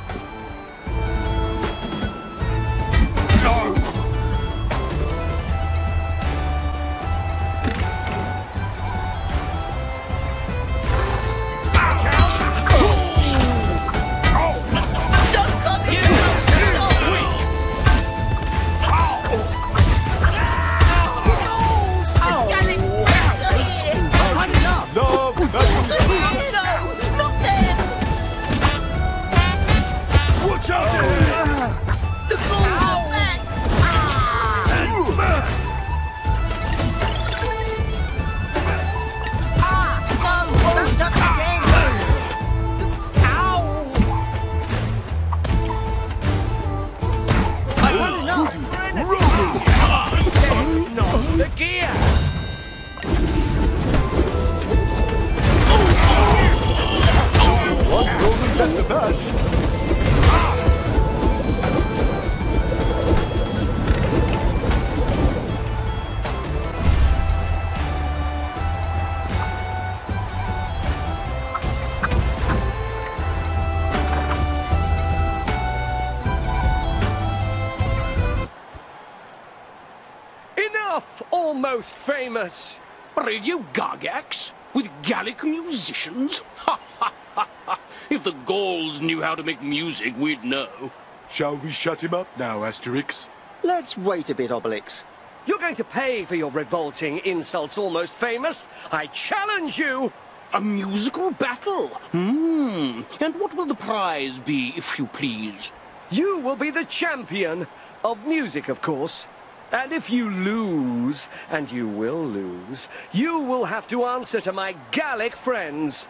famous. Radio Gagax? With Gallic musicians? Ha ha ha ha! If the Gauls knew how to make music, we'd know. Shall we shut him up now, Asterix? Let's wait a bit, Obelix. You're going to pay for your revolting insults, almost famous. I challenge you! A musical battle? Hmm. And what will the prize be, if you please? You will be the champion. Of music, of course. And if you lose, and you will lose, you will have to answer to my Gallic friends.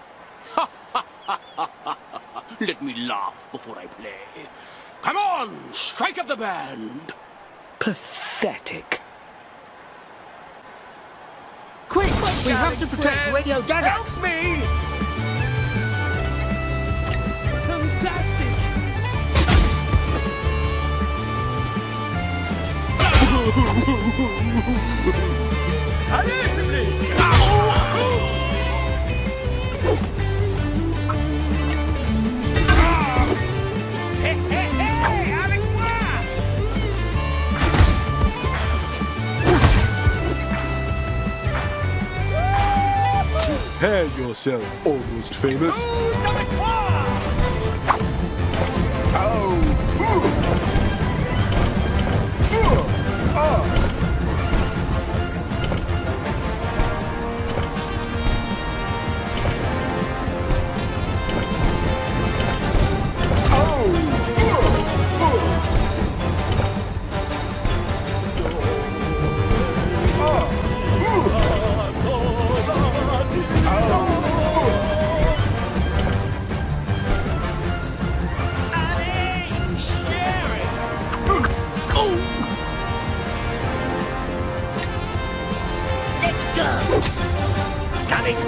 Let me laugh before I play. Come on, strike up the band. Pathetic. Quick! we have to protect Radio Gagax! Help me! Fantastic! Allez, public Avec moi yourself, almost famous. Oh car.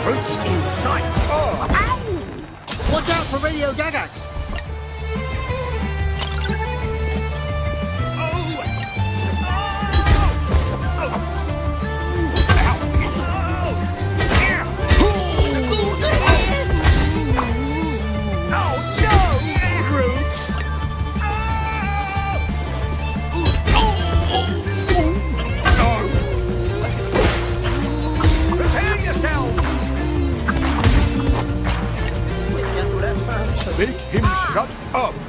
Roots in sight. Watch out for Radio Gagax! Him shut up.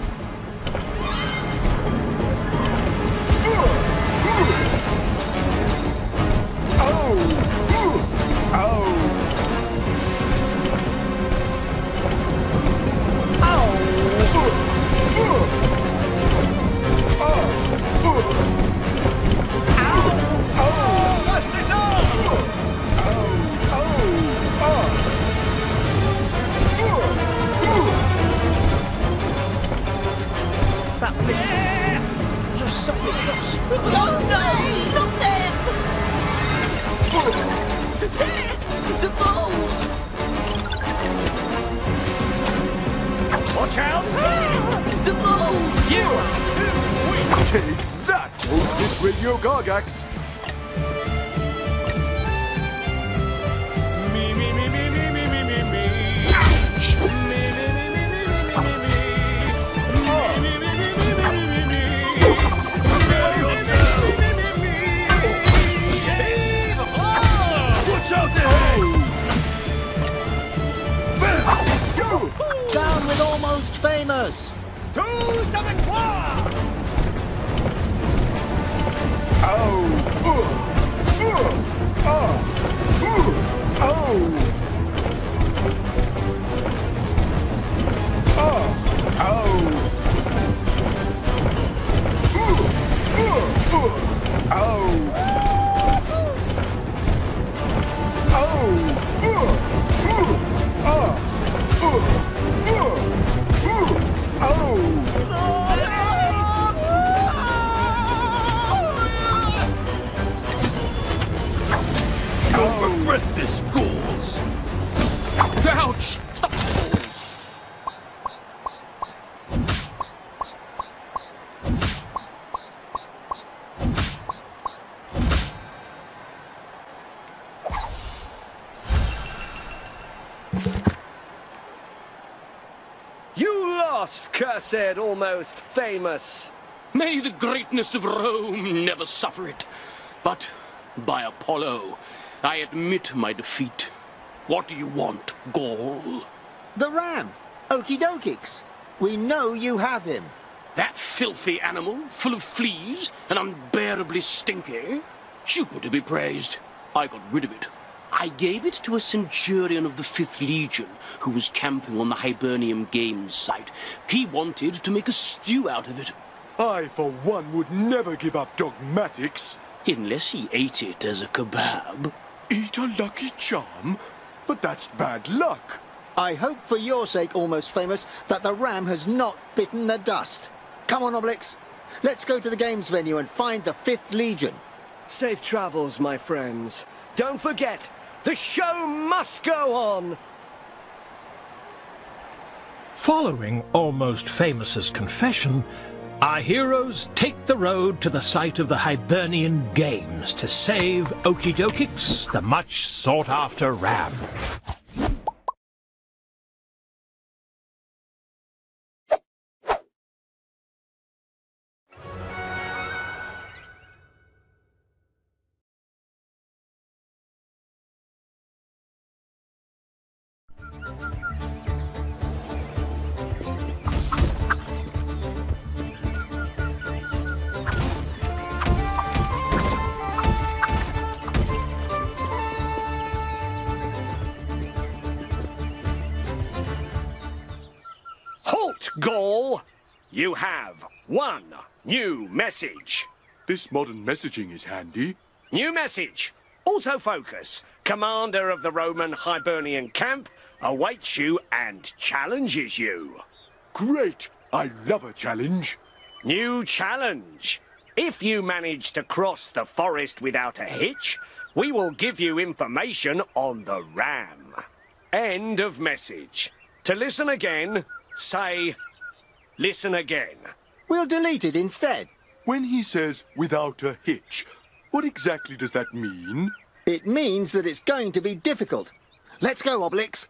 You are too weak! Take that, won't hit Radio Gagax. Me, me, me, me, me, me, me, me, me. Me, me, me, me, me, me, me, me, me. Me, me, me, me, me, me, me, me, me. Prepare yourself. Me, me, me, me, me. Heave ho! Watch out ahead! Let's. Down with Almost Famous! Oh! Lost, cursed, almost famous. May the greatness of Rome never suffer it. But, by Apollo, I admit my defeat. What do you want, Gaul? The ram! Okidokix! We know you have him. That filthy animal, full of fleas and unbearably stinky? Jupiter be praised. I got rid of it. I gave it to a centurion of the Fifth Legion who was camping on the Hibernian Games site. He wanted to make a stew out of it. I, for one, would never give up Dogmatix. Unless he ate it as a kebab. Eat a lucky charm? But that's bad luck. I hope for your sake, Almost Famous, that the ram has not bitten the dust. Come on, Obelix. Let's go to the games venue and find the Fifth Legion. Safe travels, my friends. Don't forget, the show must go on! Following Almost Famous's confession, our heroes take the road to the site of the Hibernian Games to save Okidokix, the much sought after ram. Gaul! You have one new message. This modern messaging is handy. New message. Autofocus, commander of the Roman Hibernian camp, awaits you and challenges you. Great! I love a challenge. New challenge. If you manage to cross the forest without a hitch, we will give you information on the ram. End of message. To listen again, say, listen again. We'll delete it instead. When he says without a hitch, what exactly does that mean? It means that it's going to be difficult. Let's go, Obelix.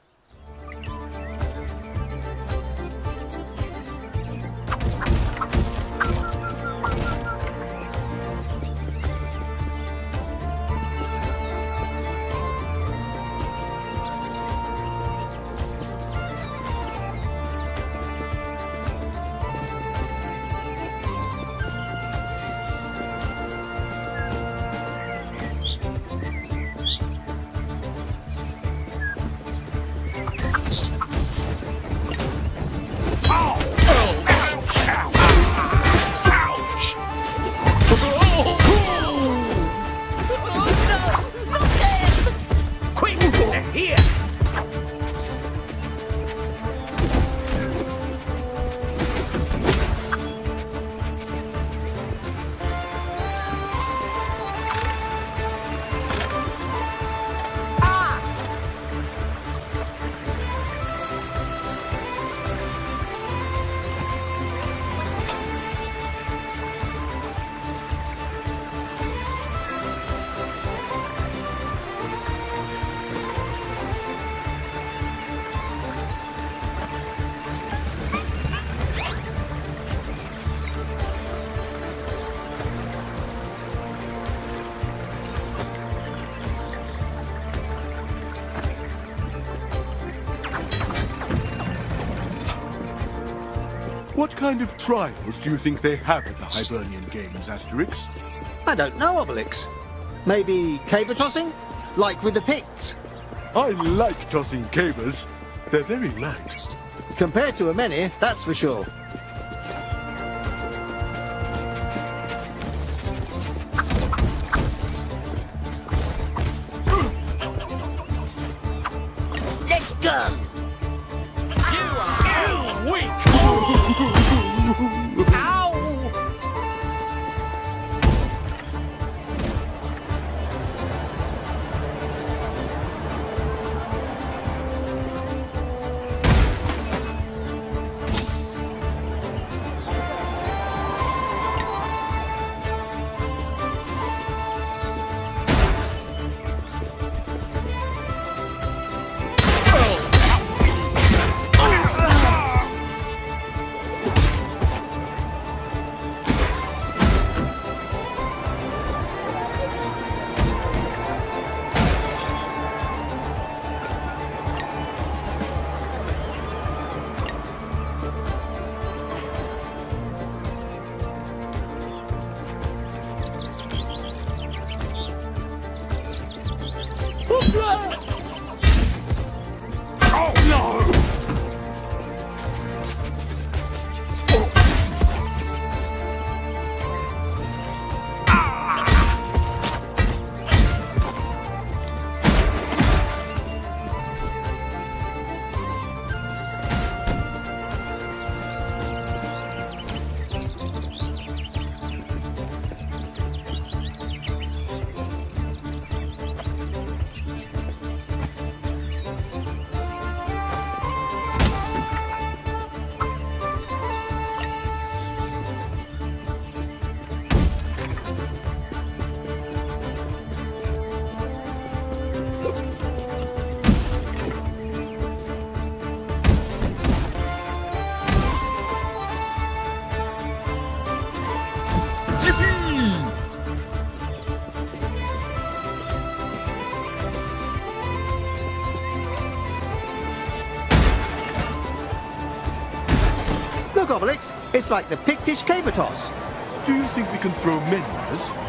Trials do you think they have at the Hibernian Games, Asterix? I don't know, Obelix. Maybe caber tossing? Like with the Picts? I like tossing cabers. They're very light. Compared to a menhir, that's for sure. It's like the Pictish caber toss. Do you think we can throw menhirs? Gold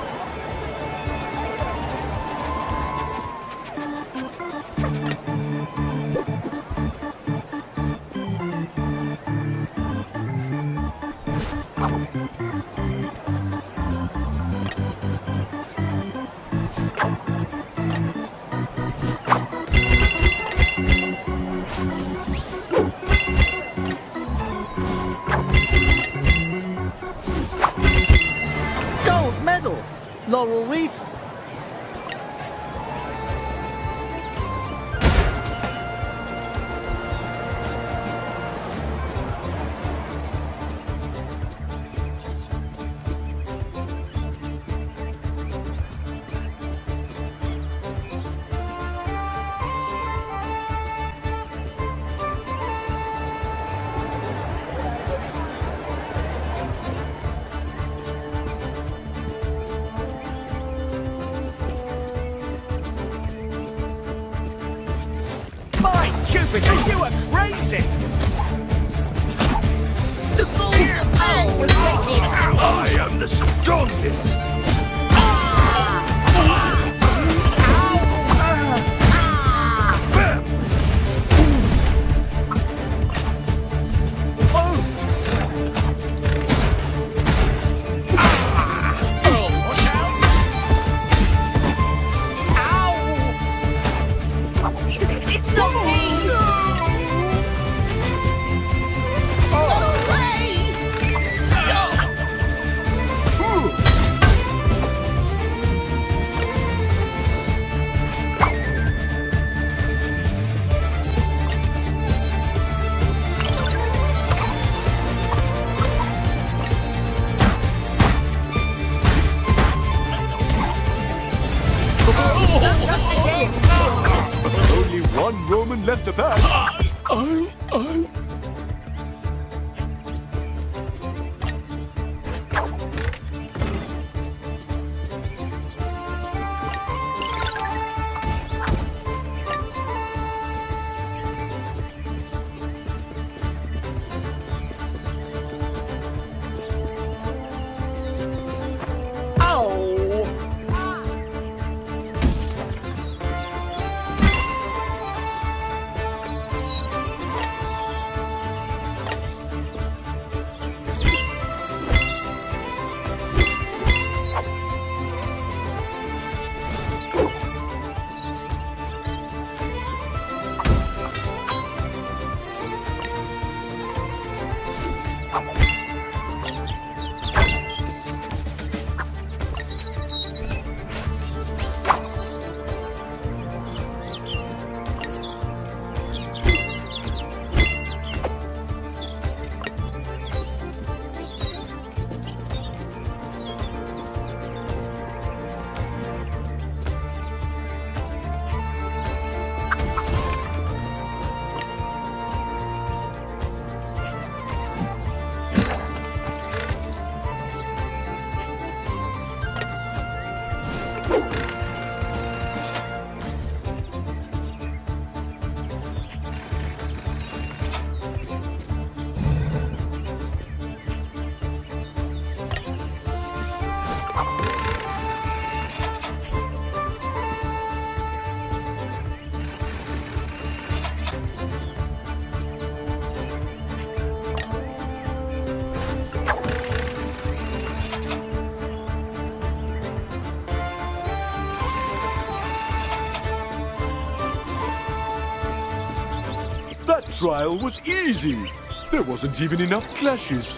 trial was easy. There wasn't even enough clashes.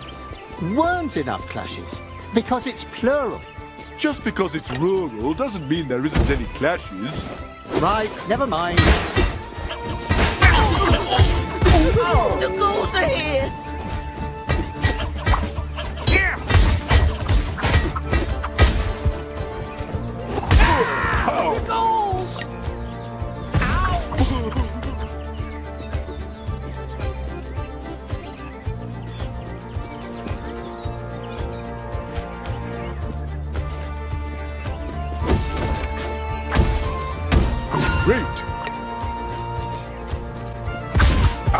Weren't enough clashes. Because it's plural. Just because it's rural doesn't mean there isn't any clashes. Right, never mind. The Gauls are here!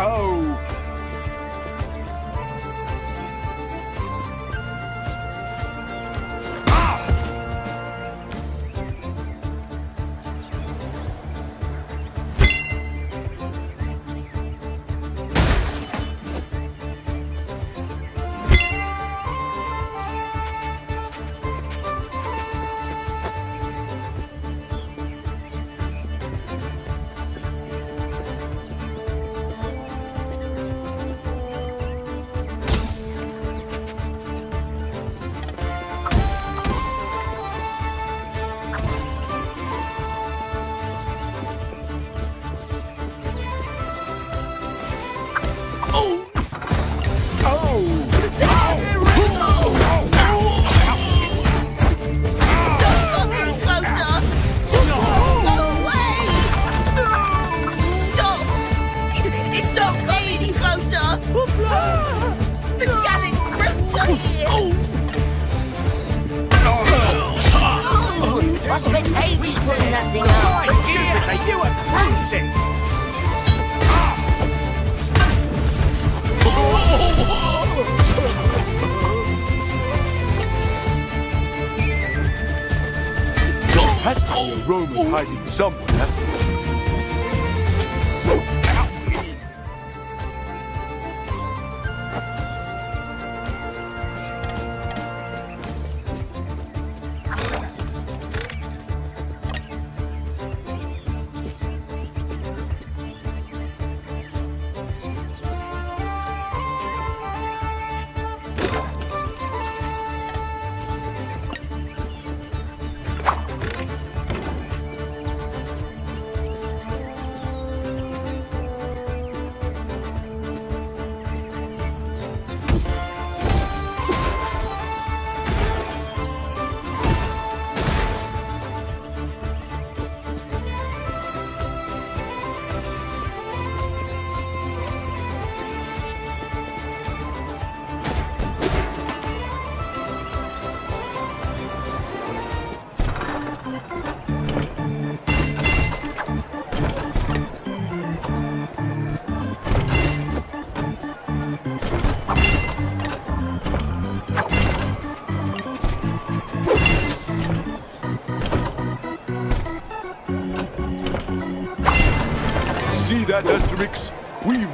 Ow! Roman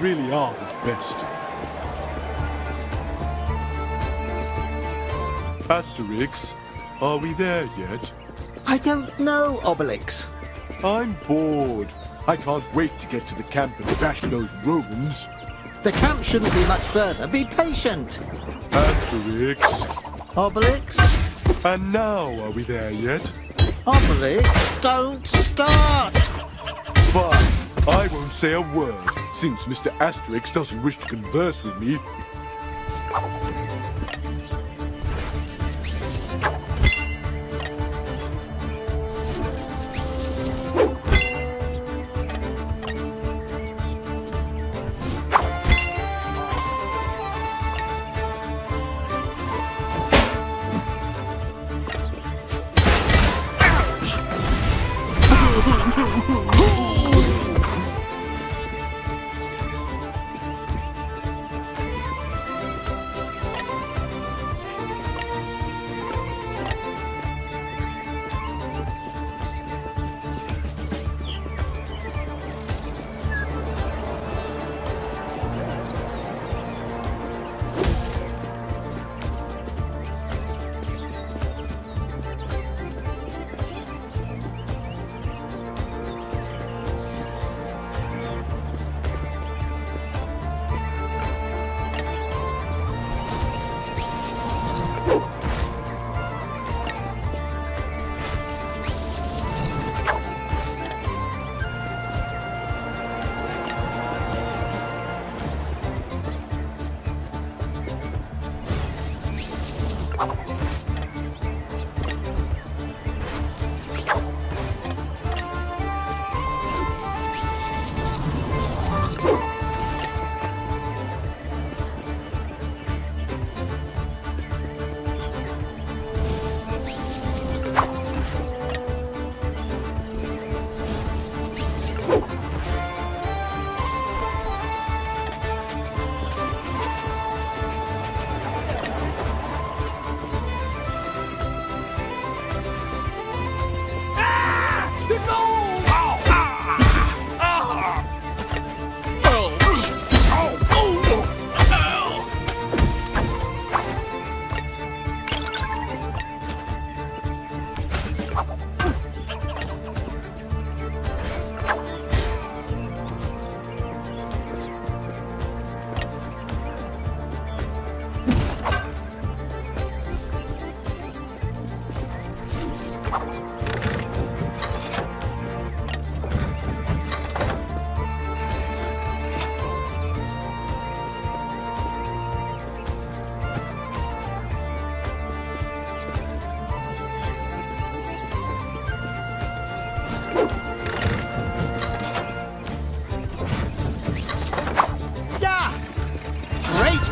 really are the best. Asterix, are we there yet? I don't know, Obelix. I'm bored. I can't wait to get to the camp and bash those Romans. The camp shouldn't be much further. Be patient. Asterix. Obelix? And now, are we there yet? Obelix, don't start! Fine. I won't say a word, since Mr. Asterix doesn't wish to converse with me.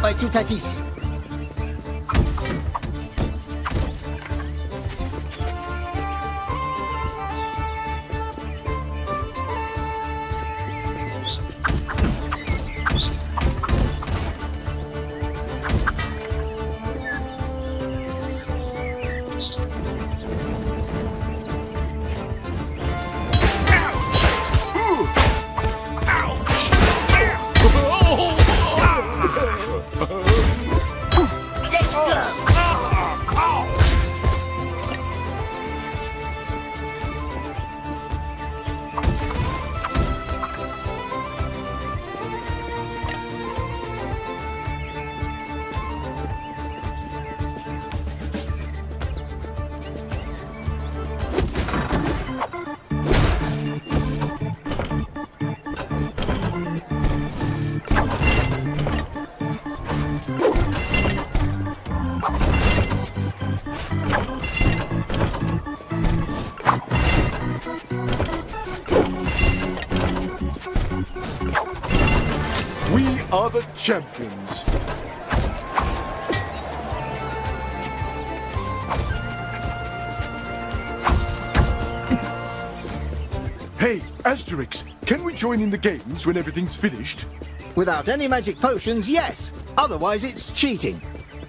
Great, By Tutatis. Champions. Hey, Asterix, can we join in the games when everything's finished? Without any magic potions, yes. Otherwise, it's cheating.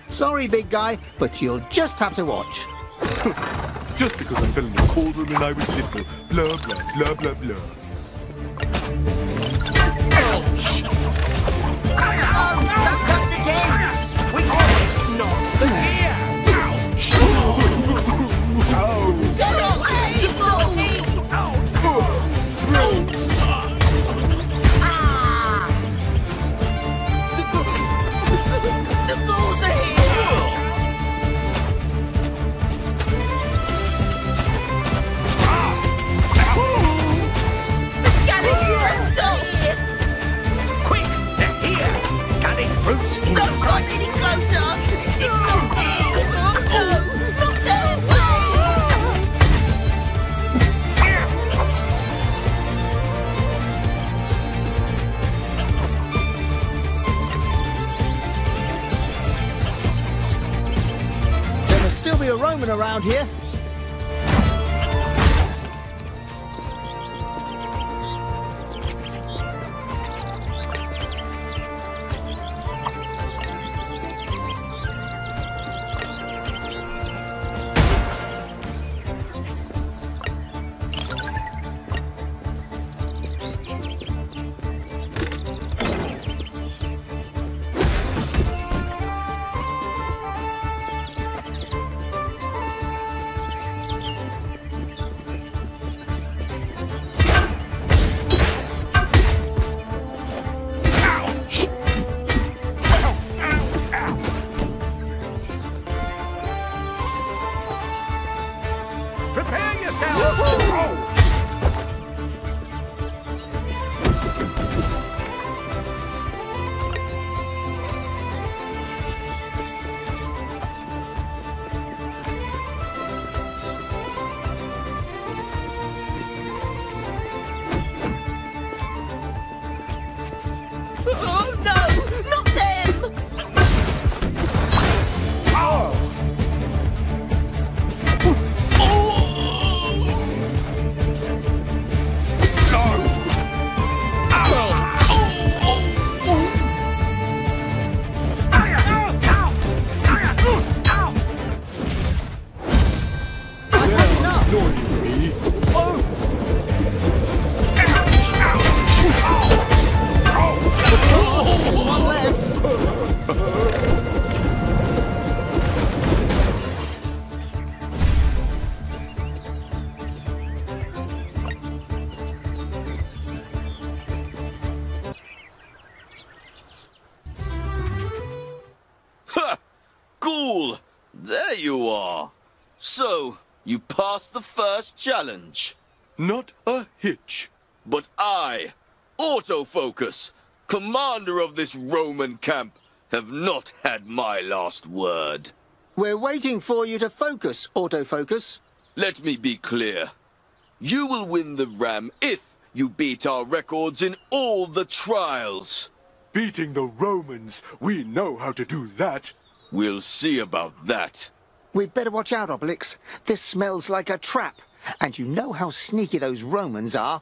Sorry, big guy, but you'll just have to watch. Just because I fell in the cauldron when I was little. Blah, blah, blah, blah, blah. Not the first challenge. Not a hitch. But I, Autofocus, commander of this Roman camp, have not had my last word. We're waiting for you to focus, autofocus. Let me be clear. You will win the ram if you beat our records in all the trials. Beating the Romans, we know how to do that. We'll see about that. We'd better watch out, Obelix. This smells like a trap. And you know how sneaky those Romans are.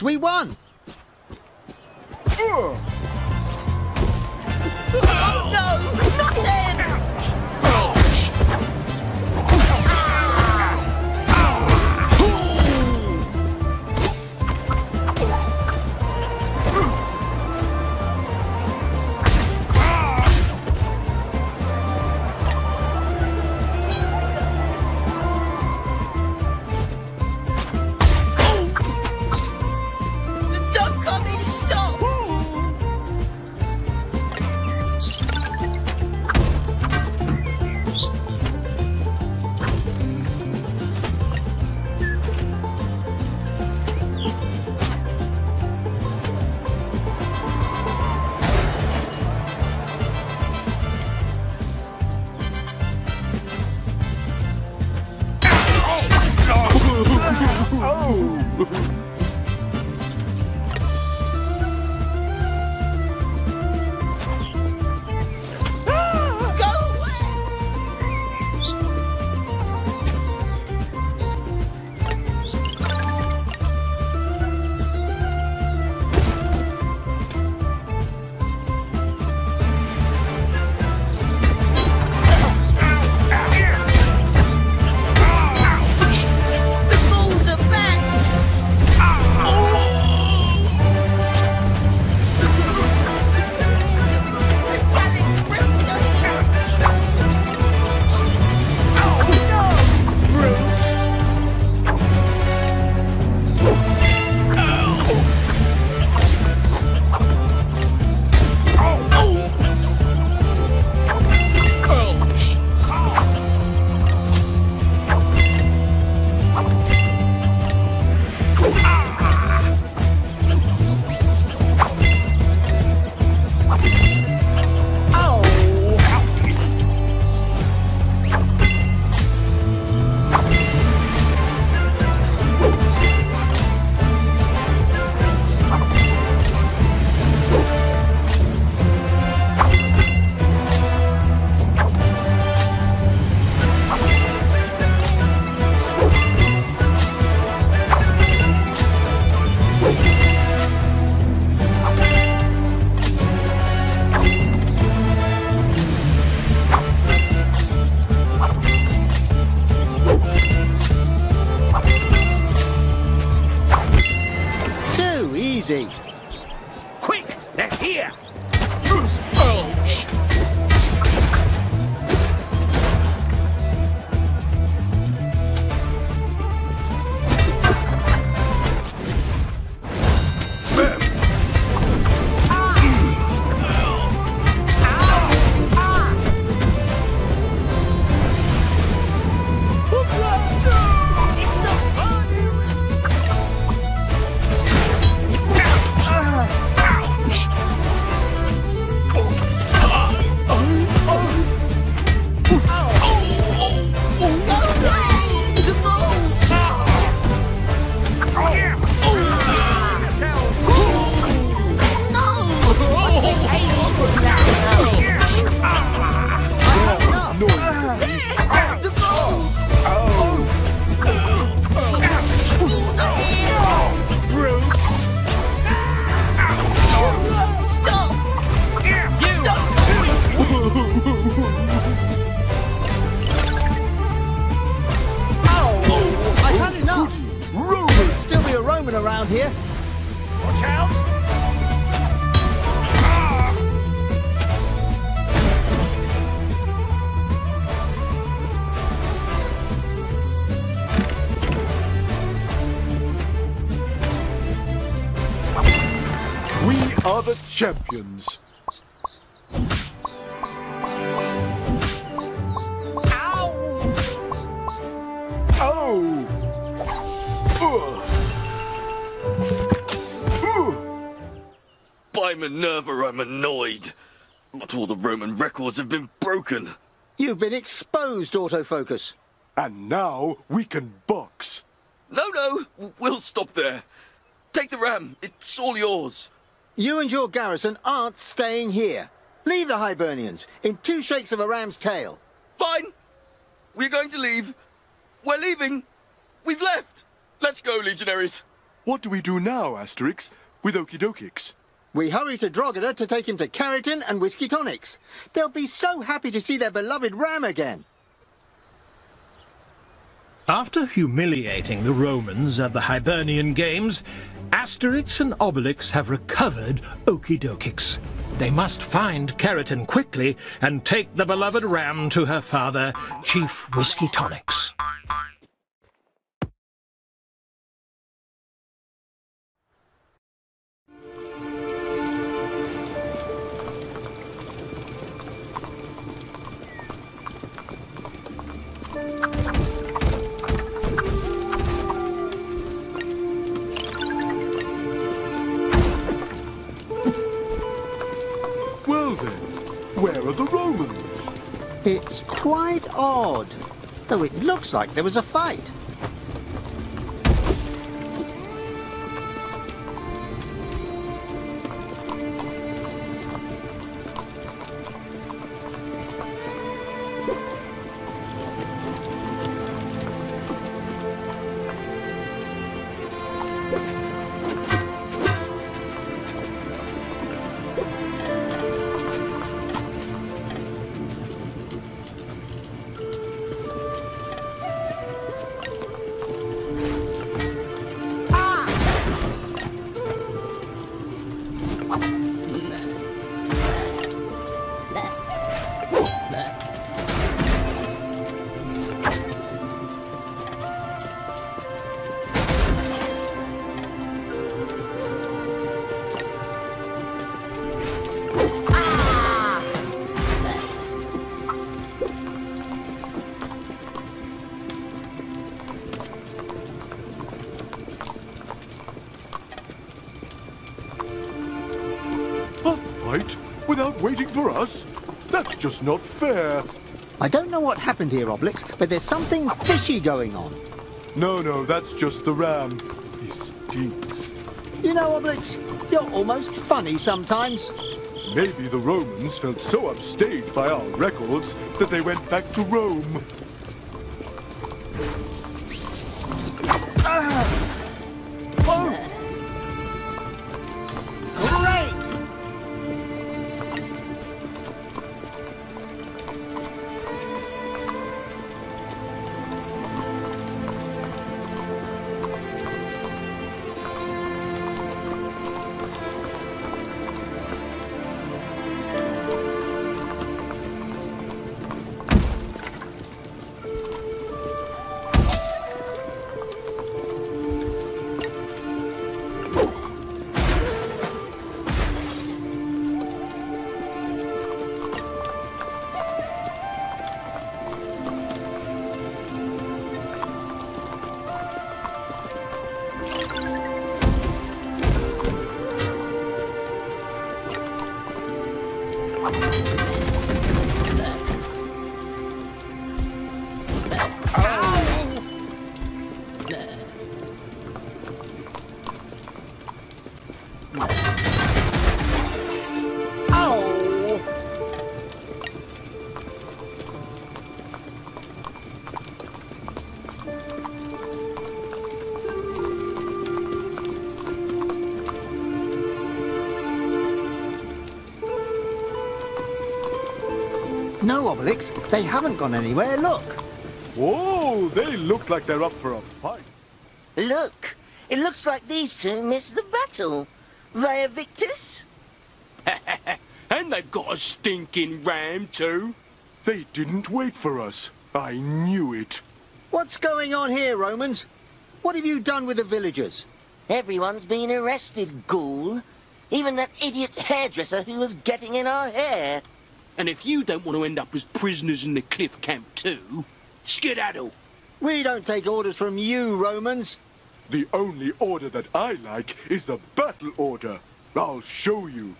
We won. Broken. You've been exposed, autofocus. And now we can box. No, no, we'll stop there. Take the ram. It's all yours. You and your garrison aren't staying here. Leave the Hibernians in two shakes of a ram's tail. Fine. We're going to leave. We're leaving. We've left. Let's go, legionaries. What do we do now, Asterix, with Okidokix? We hurry to Drogheda to take him to Keratin and Whiskey Tonics. They'll be so happy to see their beloved ram again. After humiliating the Romans at the Hibernian Games, Asterix and Obelix have recovered Okidokix. They must find Keratin quickly and take the beloved ram to her father, Chief Whiskey Tonics. Where are the Romans? It's quite odd, though it looks like there was a fight. Just not fair. I don't know what happened here, Obelix, but there's something fishy going on. No, no, that's just the ram. He stinks. You know, Obelix, you're almost funny sometimes. Maybe the Romans felt so upstaged by our records that they went back to Rome. Obelix, they haven't gone anywhere. Look. Whoa, they look like they're up for a fight. Look, it looks like these two missed the battle. Via Victus? and they've got a stinking ram too. They didn't wait for us. I knew it. What's going on here, Romans? What have you done with the villagers? Everyone's been arrested, Gaul. Even that idiot hairdresser who was getting in our hair. And if you don't want to end up as prisoners in the cliff camp too, skedaddle. We don't take orders from you, Romans. The only order that I like is the battle order. I'll show you.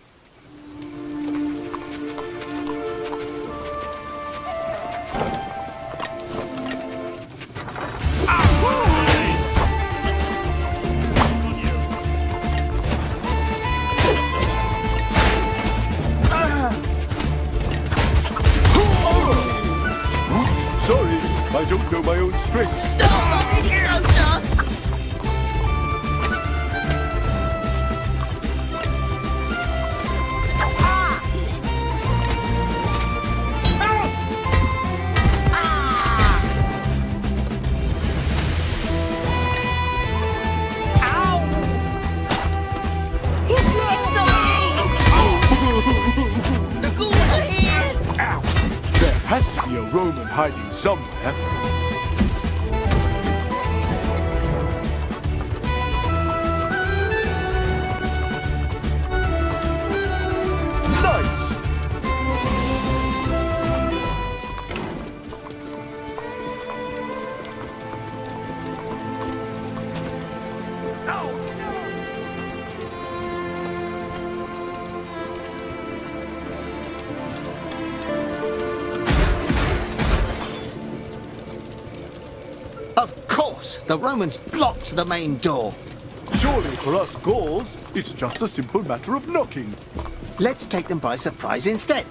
I don't know my own strength. Stop, has to be a Roman hiding somewhere. The Romans blocked the main door. Surely for us Gauls, it's just a simple matter of knocking. Let's take them by surprise instead.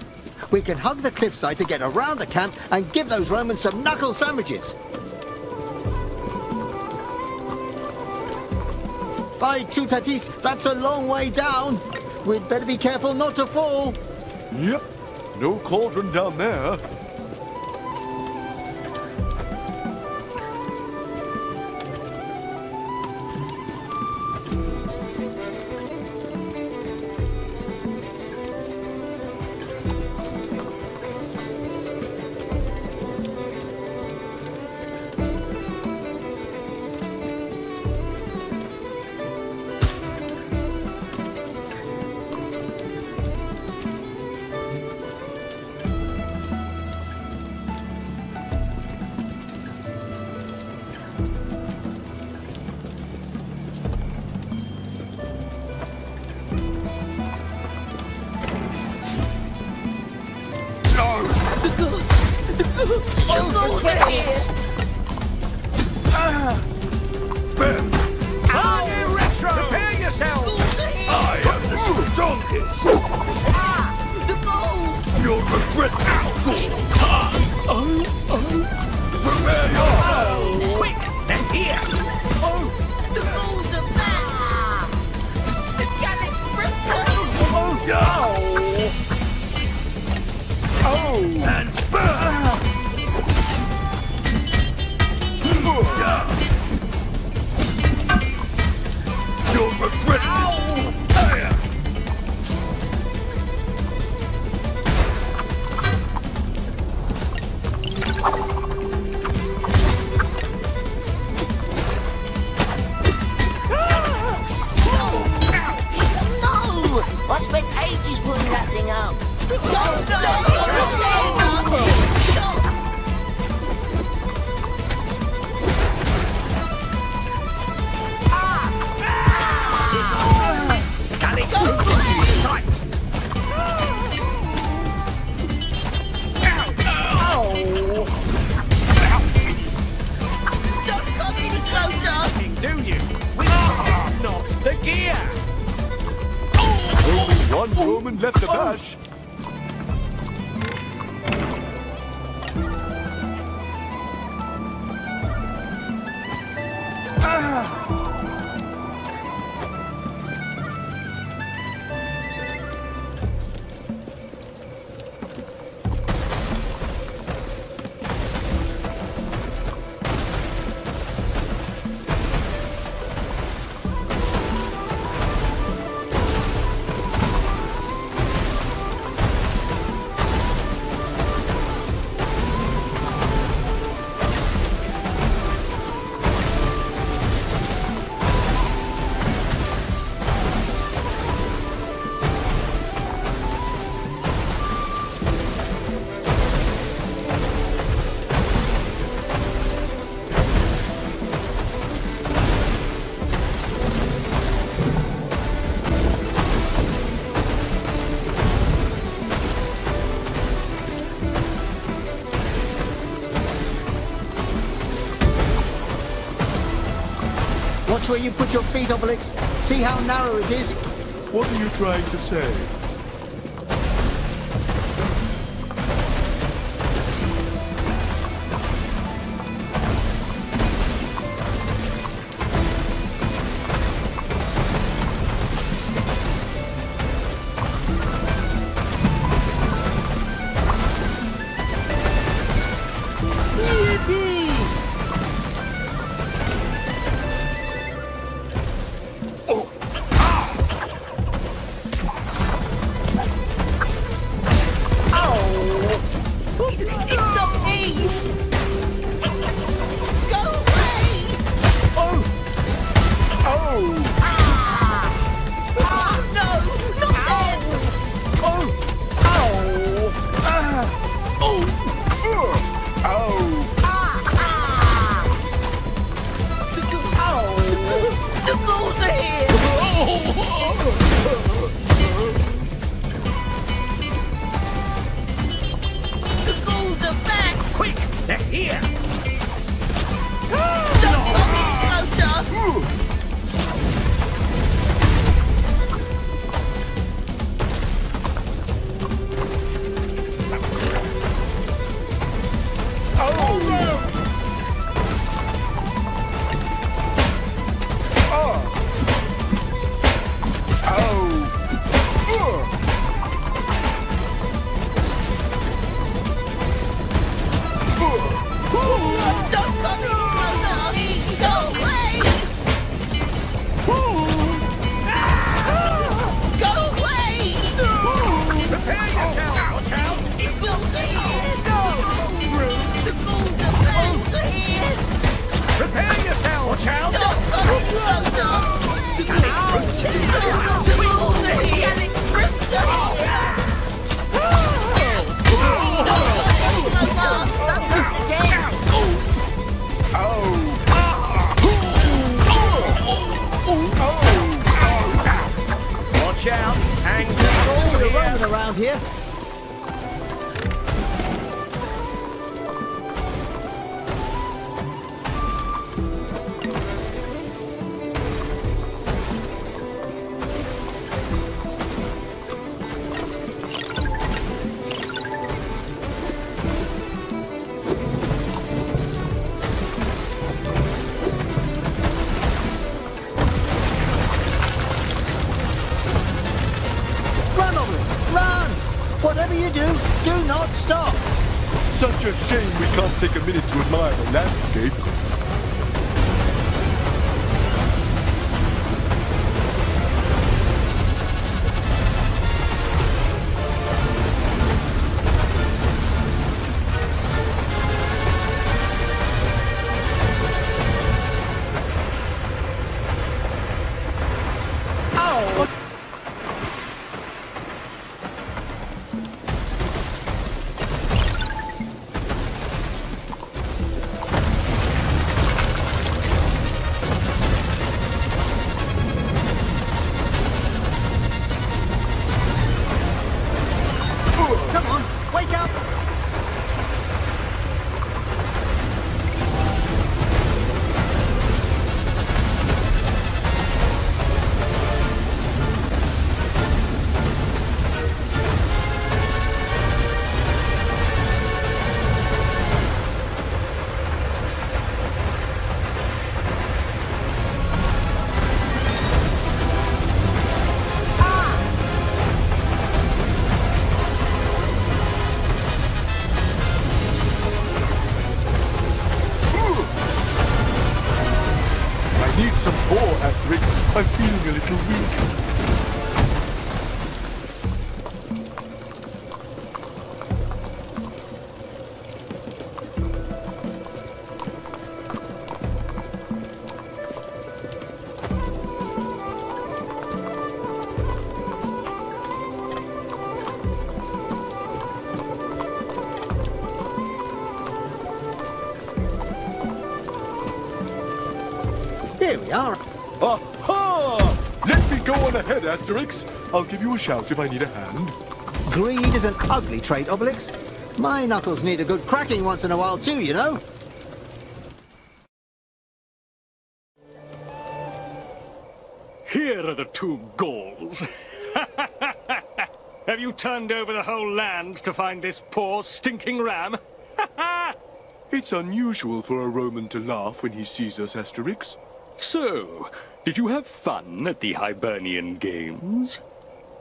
We can hug the cliffside to get around the camp and give those Romans some knuckle sandwiches. By Tutatis, that's a long way down. We'd better be careful not to fall. Yep, no cauldron down there. Watch where you put your feet, Obelix. See how narrow it is? What are you trying to say? A shame we can't take a minute to admire the landscape. Go ahead, Asterix. I'll give you a shout if I need a hand. Greed is an ugly trait, Obelix. My knuckles need a good cracking once in a while too, you know. Here are the two Gauls. Have you turned over the whole land to find this poor stinking ram? It's unusual for a Roman to laugh when he sees us, Asterix. So, did you have fun at the Hibernian Games?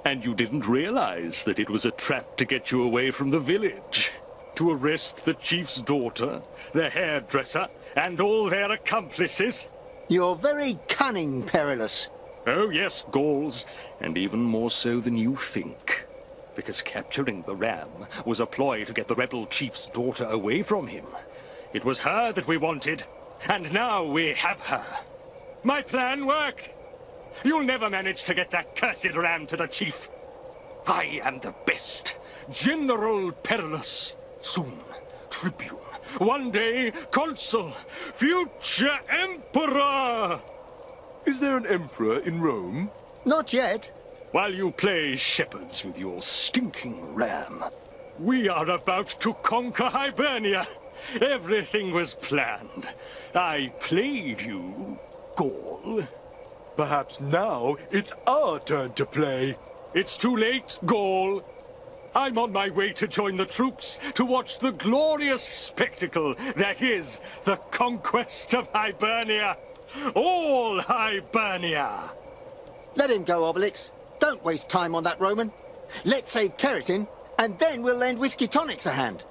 And you didn't realize that it was a trap to get you away from the village? To arrest the chief's daughter, the hairdresser, and all their accomplices? You're very cunning, Perillus. Oh, yes, Gauls, and even more so than you think. Because capturing the ram was a ploy to get the rebel chief's daughter away from him. It was her that we wanted, and now we have her. My plan worked. You'll never manage to get that cursed ram to the chief. I am the best. General Perillus. Soon, tribune. One day, consul. Future emperor. Is there an emperor in Rome? Not yet. While you play shepherds with your stinking ram, we are about to conquer Hibernia. Everything was planned. I played you, Perhaps now it's our turn to play. It's too late, Gaul. I'm on my way to join the troops to watch the glorious spectacle that is the conquest of Hibernia. All Hibernia! Let him go, Obelix. Don't waste time on that Roman. Let's save Keratin, and then we'll lend Whiskey Tonics a hand.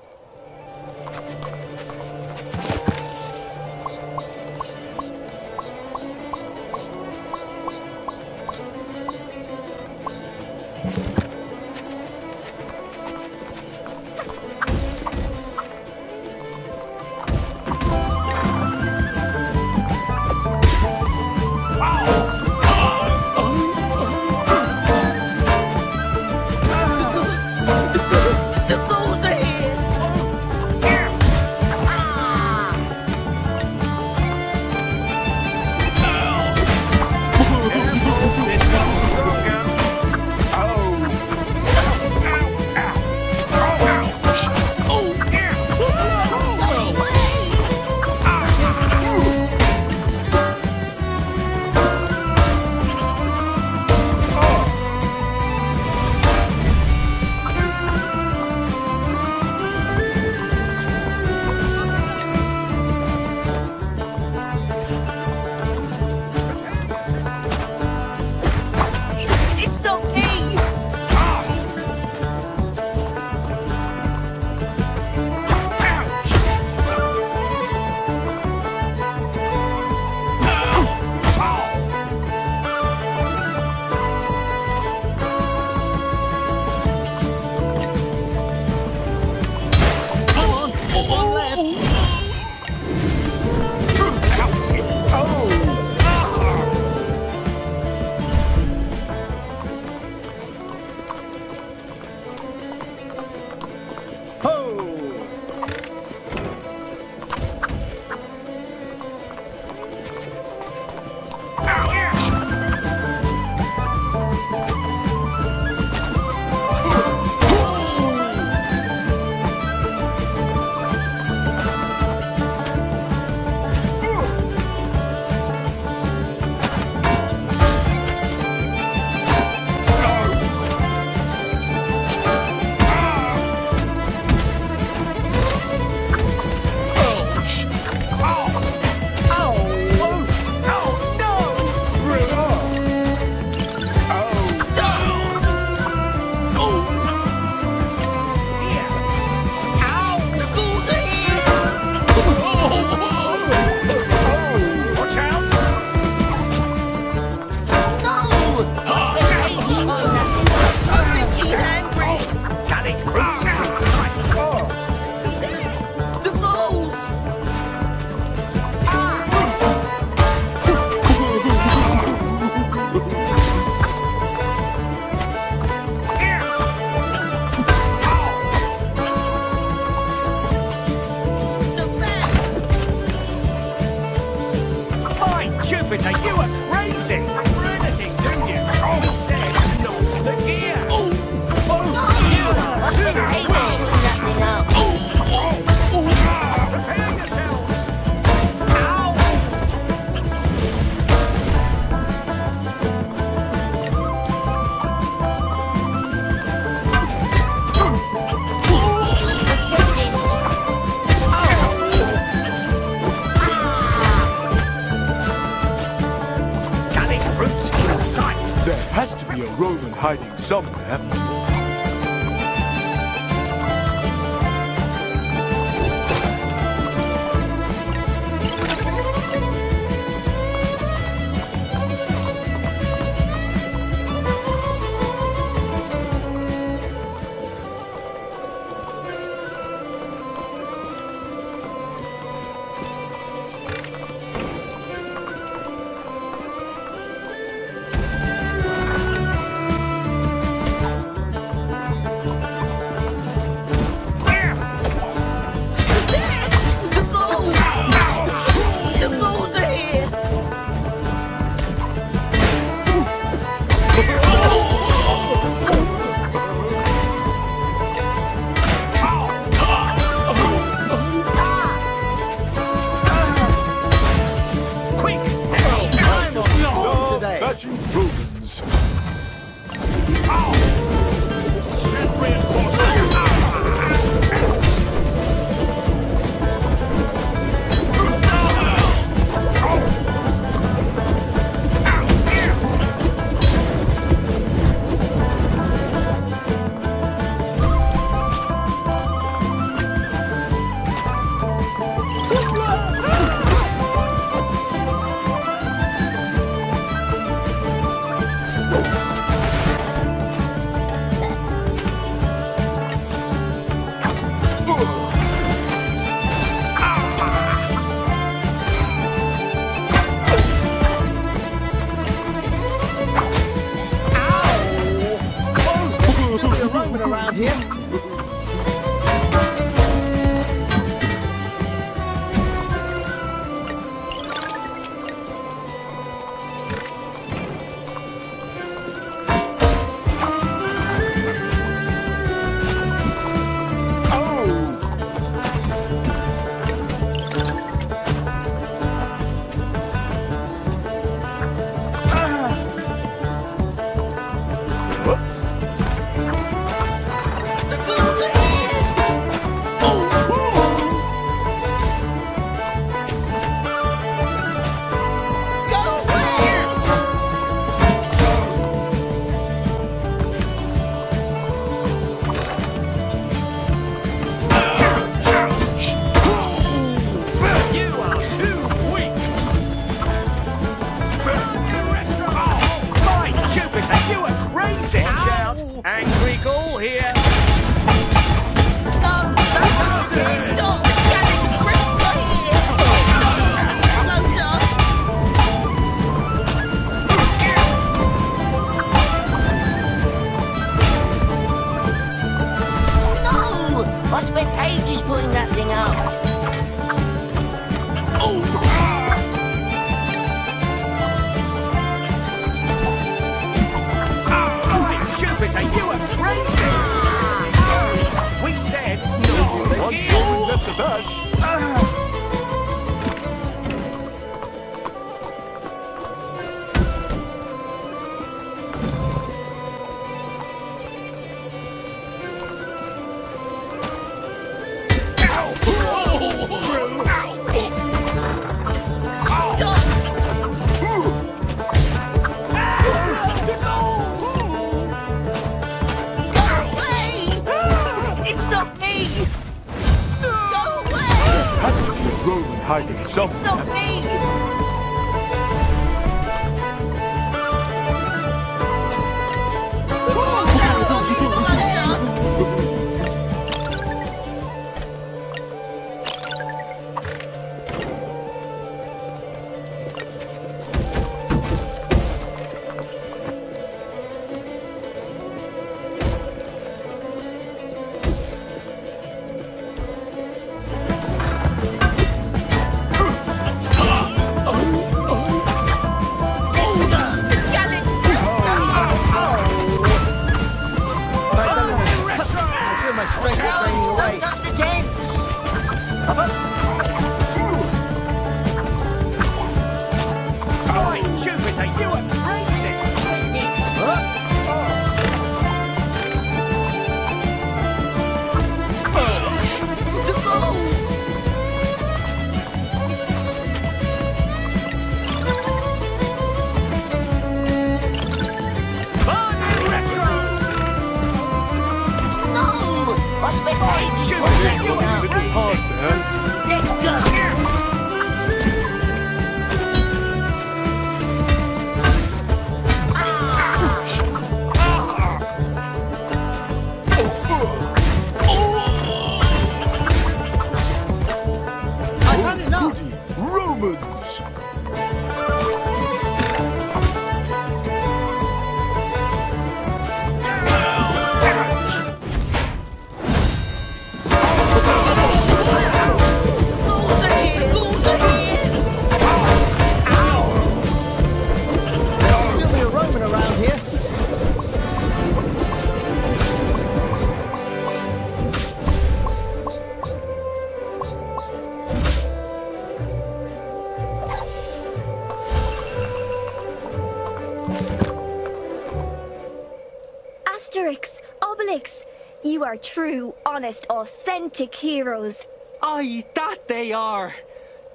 Are true, honest, authentic heroes. Aye, that they are.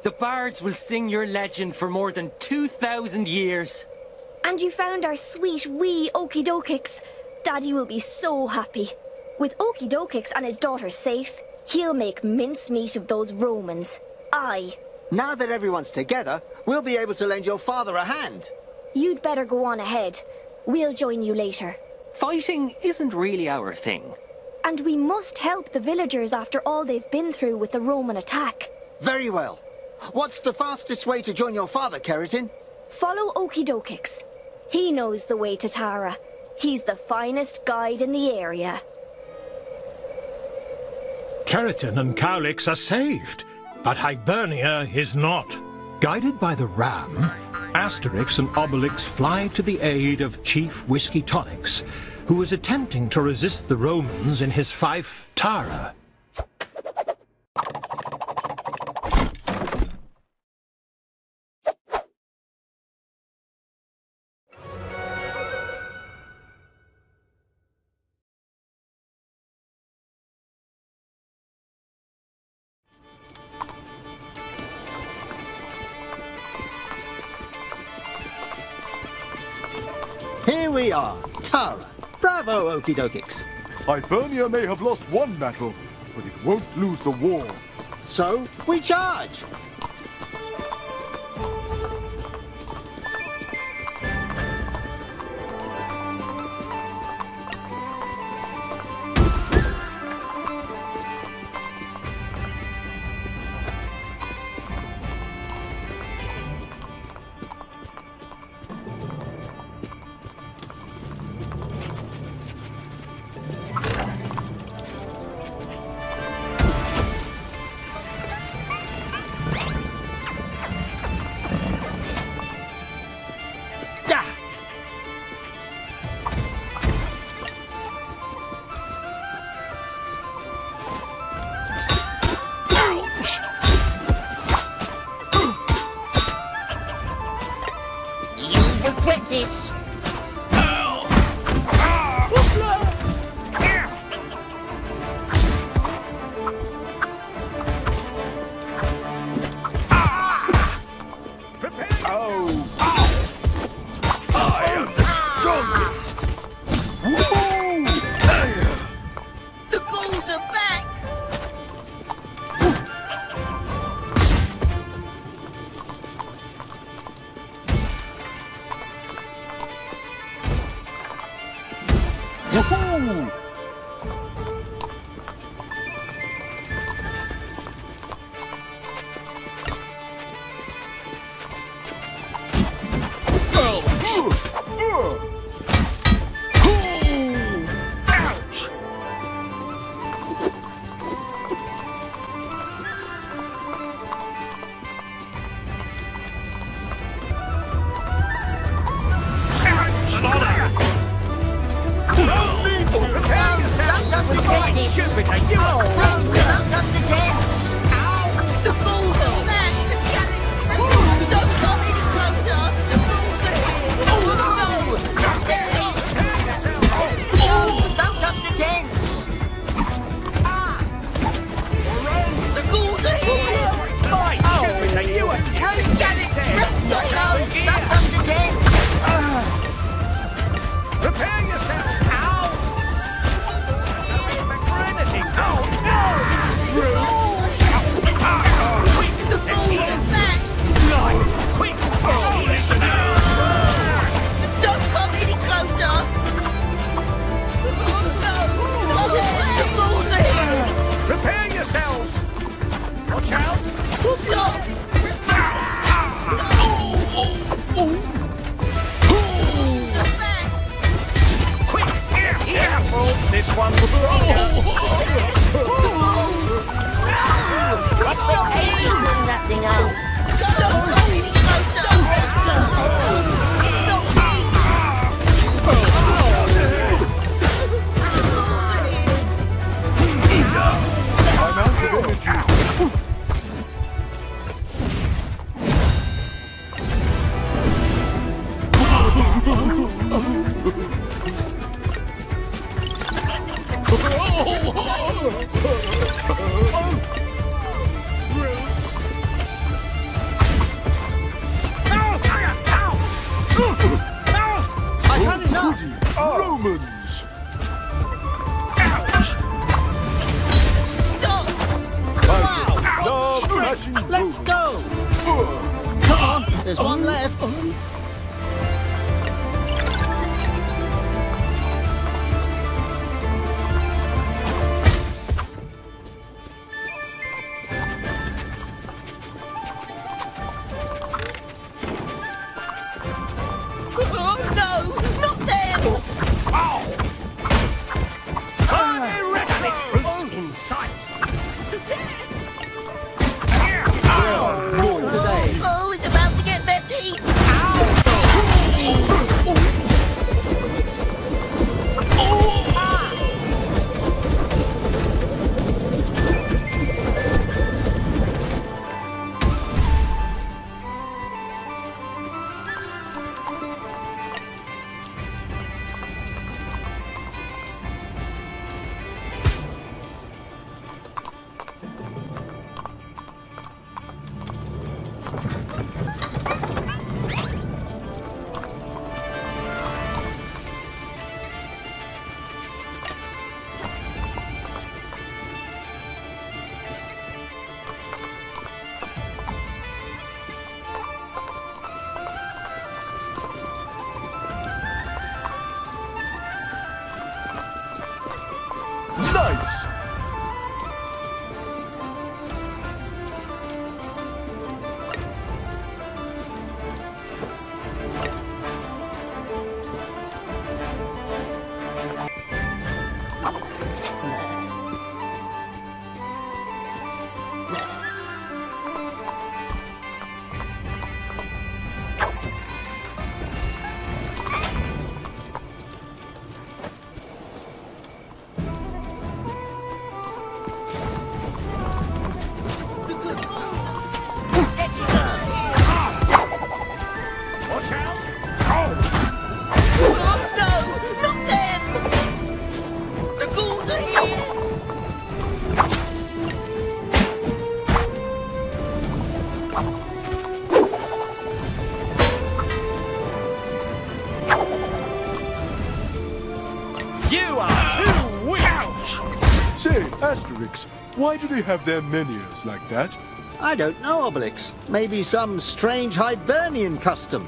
The bards will sing your legend for more than 2,000 years. And you found our sweet wee Okidokix. Daddy will be so happy. With Okidokix and his daughter safe, he'll make mincemeat of those Romans. Aye. Now that everyone's together, we'll be able to lend your father a hand. You'd better go on ahead. We'll join you later. Fighting isn't really our thing. And we must help the villagers after all they've been through with the Roman attack. Very well. What's the fastest way to join your father, Keratin? Follow Okidokix. He knows the way to Tara. He's the finest guide in the area. Keratin and Cowlix are saved, but Hibernia is not. Guided by the ram, Asterix and Obelix fly to the aid of Chief Whiskey Tonics, who is attempting to resist the Romans in his fief Tara. Okidokix. Hibernia may have lost one battle, but it won't lose the war. So, we charge! Why do they have their menhirs like that? I don't know, Obelix. Maybe some strange Hibernian custom.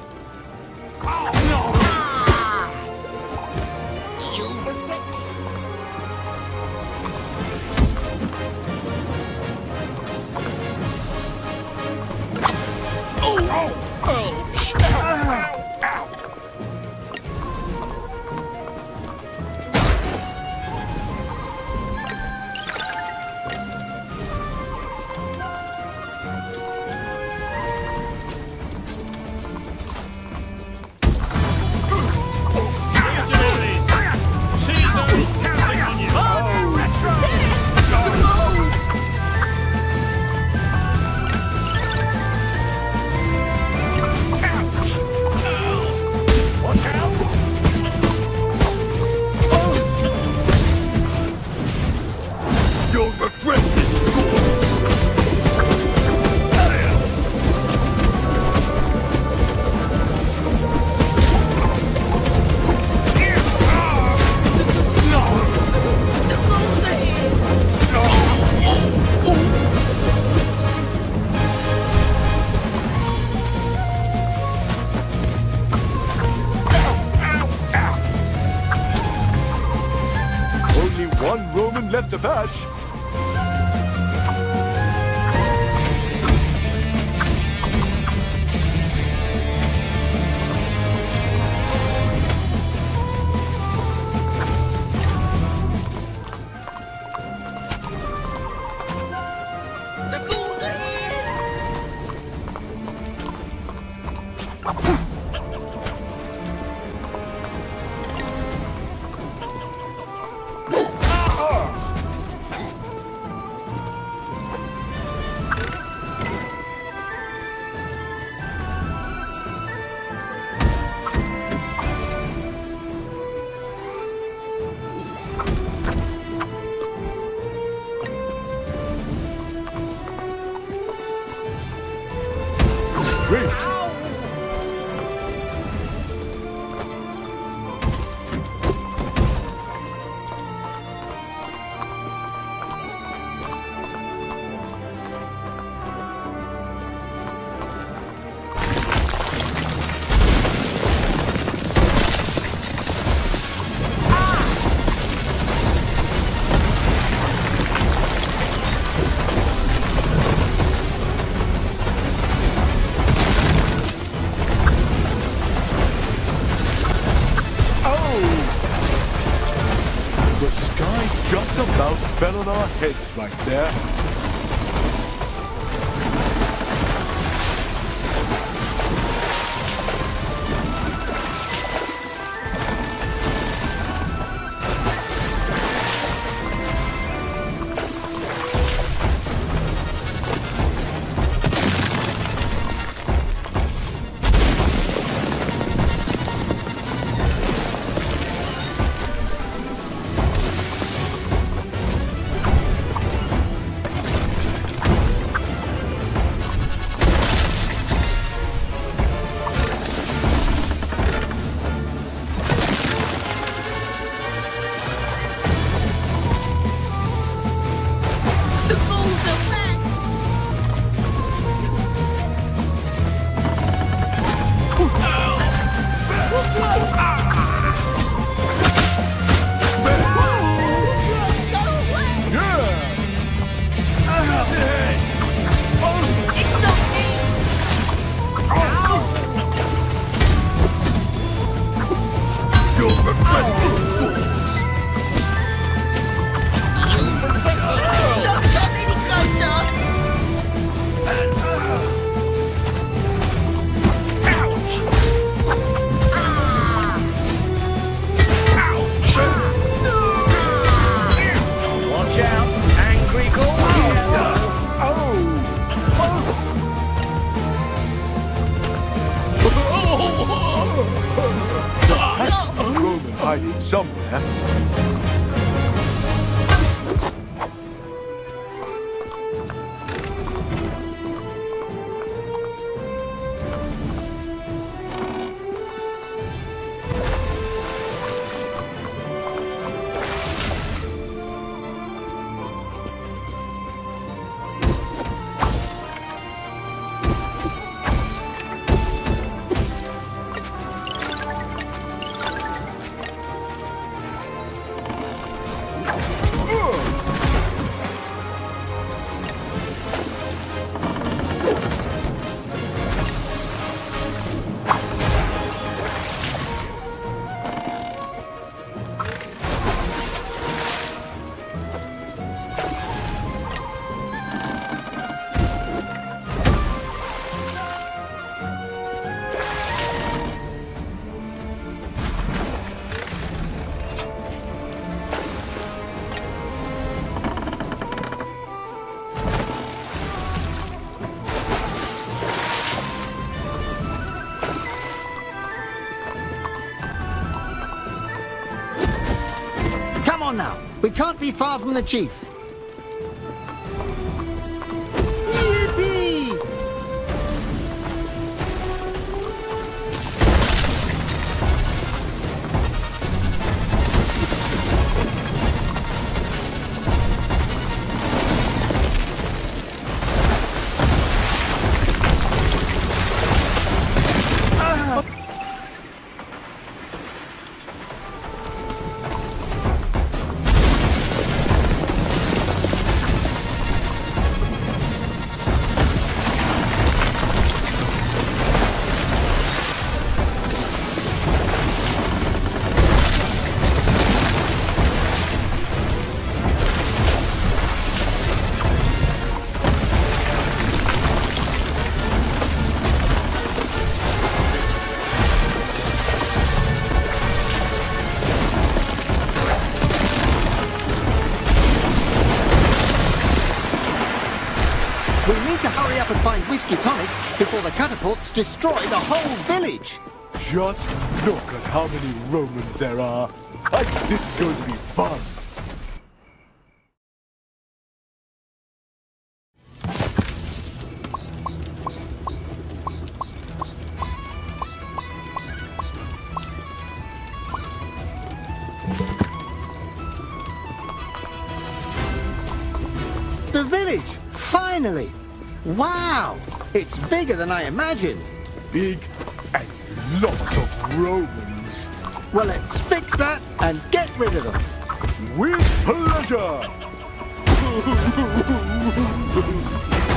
Our heads can't be far from the chief. Before the catapults destroy the whole village. Just look at how many Romans there are. I think this is going to be fun. Bigger than I imagined. Big and lots of Romans. Well, let's fix that and get rid of them. With pleasure!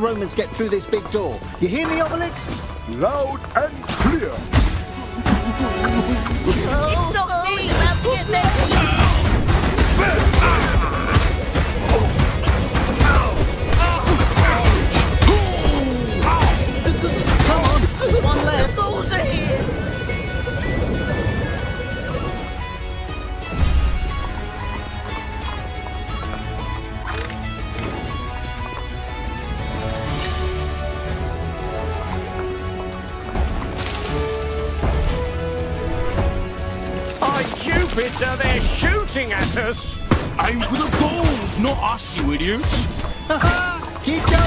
the Romans get through this big door. You hear me, Obelix? Loud and clear! Shooting at us! Aim for the Gauls, not us, you idiots! Keep going.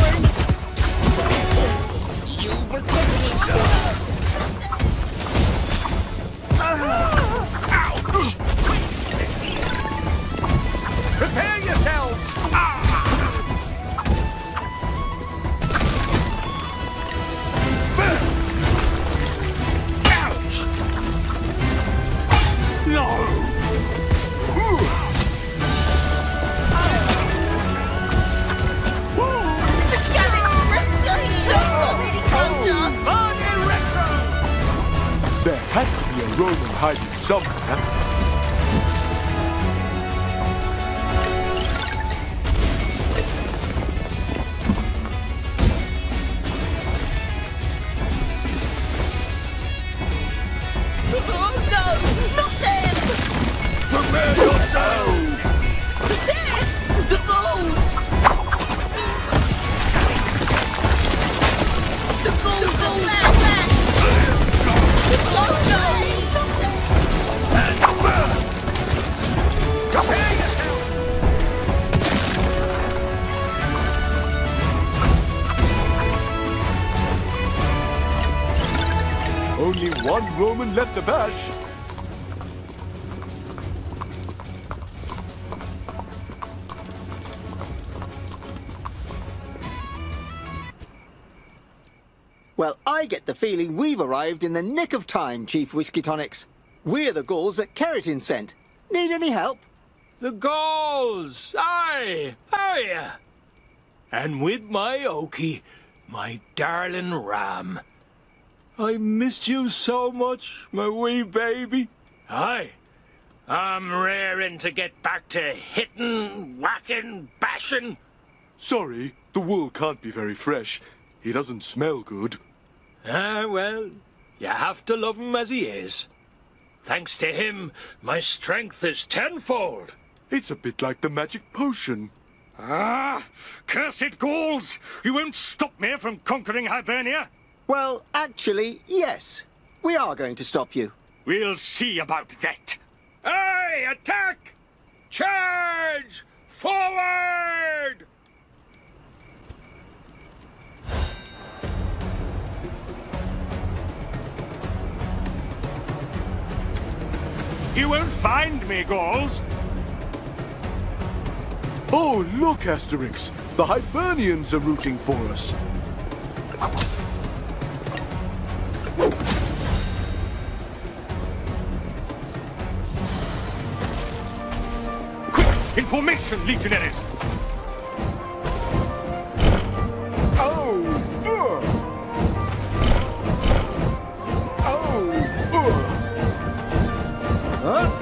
Only one Roman left to bash. Well, I get the feeling we've arrived in the nick of time, Chief Whiskey Tonics. We're the Gauls that Keratin sent. Need any help? The Gauls! Aye! Aye! And with my Oki, my darling ram. I missed you so much, my wee baby. Aye. I'm raring to get back to hitting, whacking, bashing. Sorry, the wool can't be very fresh. He doesn't smell good. Ah, well, you have to love him as he is. Thanks to him, my strength is tenfold. It's a bit like the magic potion. Ah, cursed Gauls! You won't stop me from conquering Hibernia? Well, actually, yes. We are going to stop you. We'll see about that. Hey, attack! Charge! Forward! You won't find me, Gauls. Oh, look, Asterix! The Hibernians are rooting for us. Quick, in formation, legionaries! Oh! Ugh! Oh! Ugh! Huh?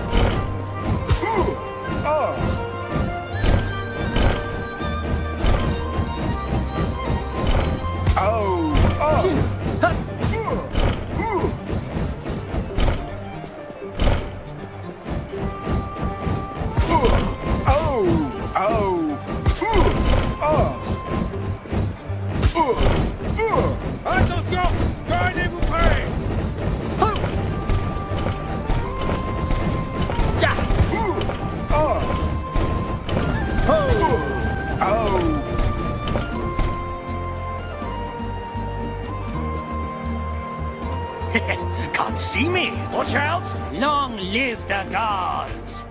See me! Watch out! Long live the gods!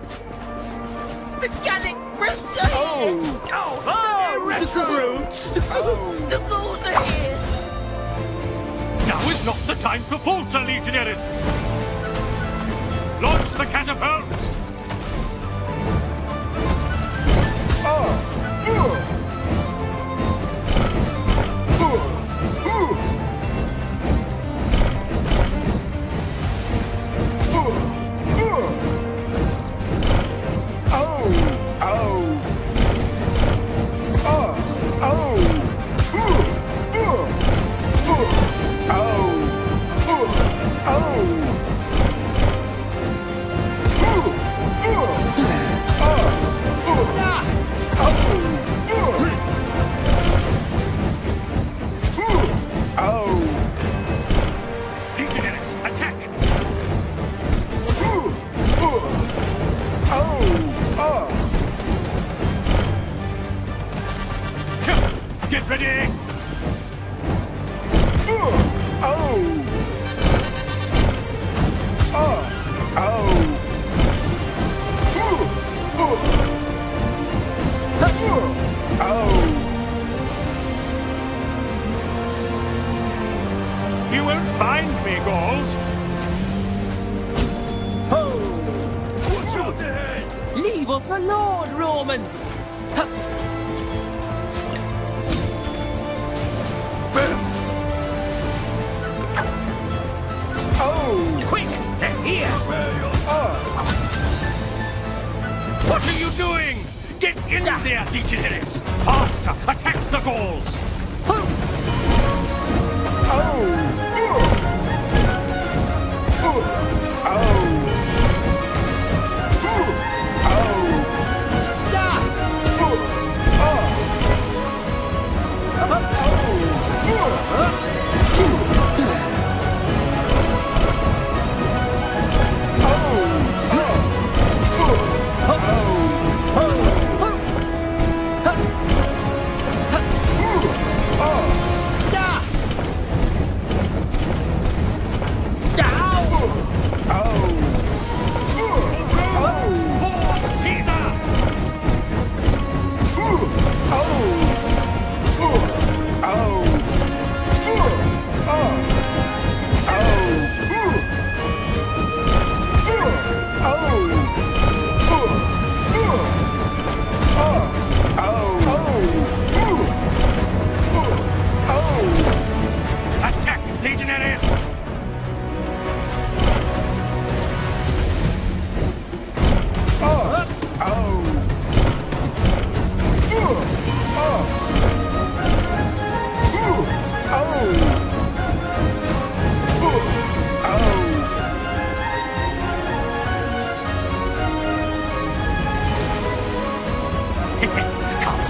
The Gallic roots are here! Oh, oh, recruits! The oh, Gauls are here! Now is not the time to falter, legionaries! Launch the catapults!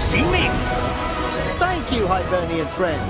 Can't seeming. Thank you, Hibernian friend.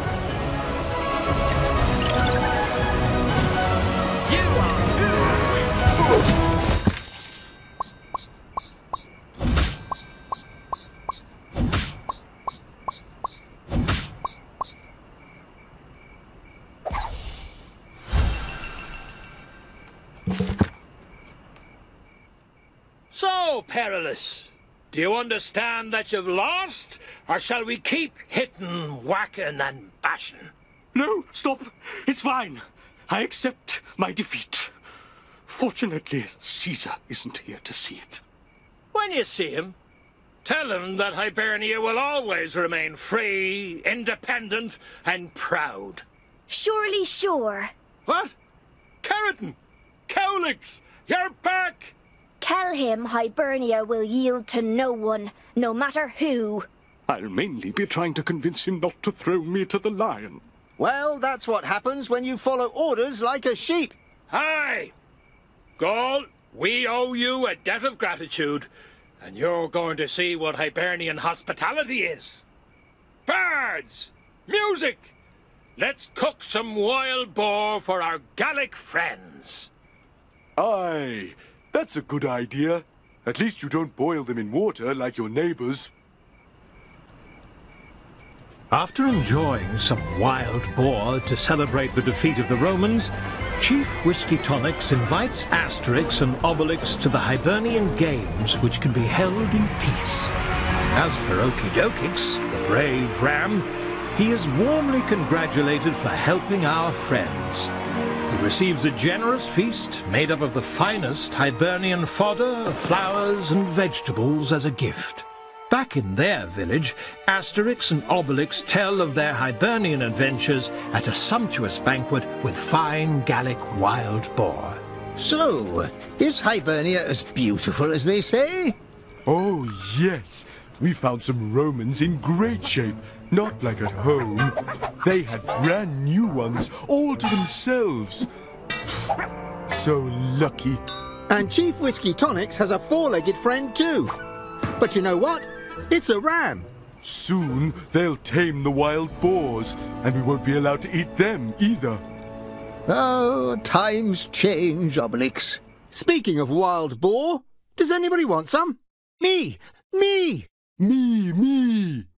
Do you understand that you've lost? Or shall we keep hitting, whacking, and bashing? No, stop. It's fine. I accept my defeat. Fortunately, Caesar isn't here to see it. When you see him, tell him that Hibernia will always remain free, independent, and proud. Surely sure. What? Keratin! Cowlix! You're back! Tell him Hibernia will yield to no one, no matter who. I'll mainly be trying to convince him not to throw me to the lion. Well, that's what happens when you follow orders like a sheep. Hi! Gaul, we owe you a debt of gratitude, and you're going to see what Hibernian hospitality is. Birds! Music! Let's cook some wild boar for our Gallic friends. Aye, that's a good idea. At least you don't boil them in water like your neighbors. After enjoying some wild boar to celebrate the defeat of the Romans, Chief Whiskey Tonics invites Asterix and Obelix to the Hibernian Games, which can be held in peace. As for Okidokix, the brave ram, he is warmly congratulated for helping our friends. He receives a generous feast made up of the finest Hibernian fodder, flowers, and vegetables as a gift. Back in their village, Asterix and Obelix tell of their Hibernian adventures at a sumptuous banquet with fine Gallic wild boar. So, is Hibernia as beautiful as they say? Oh, yes. We found some Romans in great shape. Not like at home. They had brand new ones, all to themselves. So lucky. And Chief Whiskey Tonics has a four-legged friend too. But you know what? It's a ram. Soon they'll tame the wild boars, and we won't be allowed to eat them either. Oh, times change, Obelix. Speaking of wild boar, does anybody want some? Me! Me! Me, me!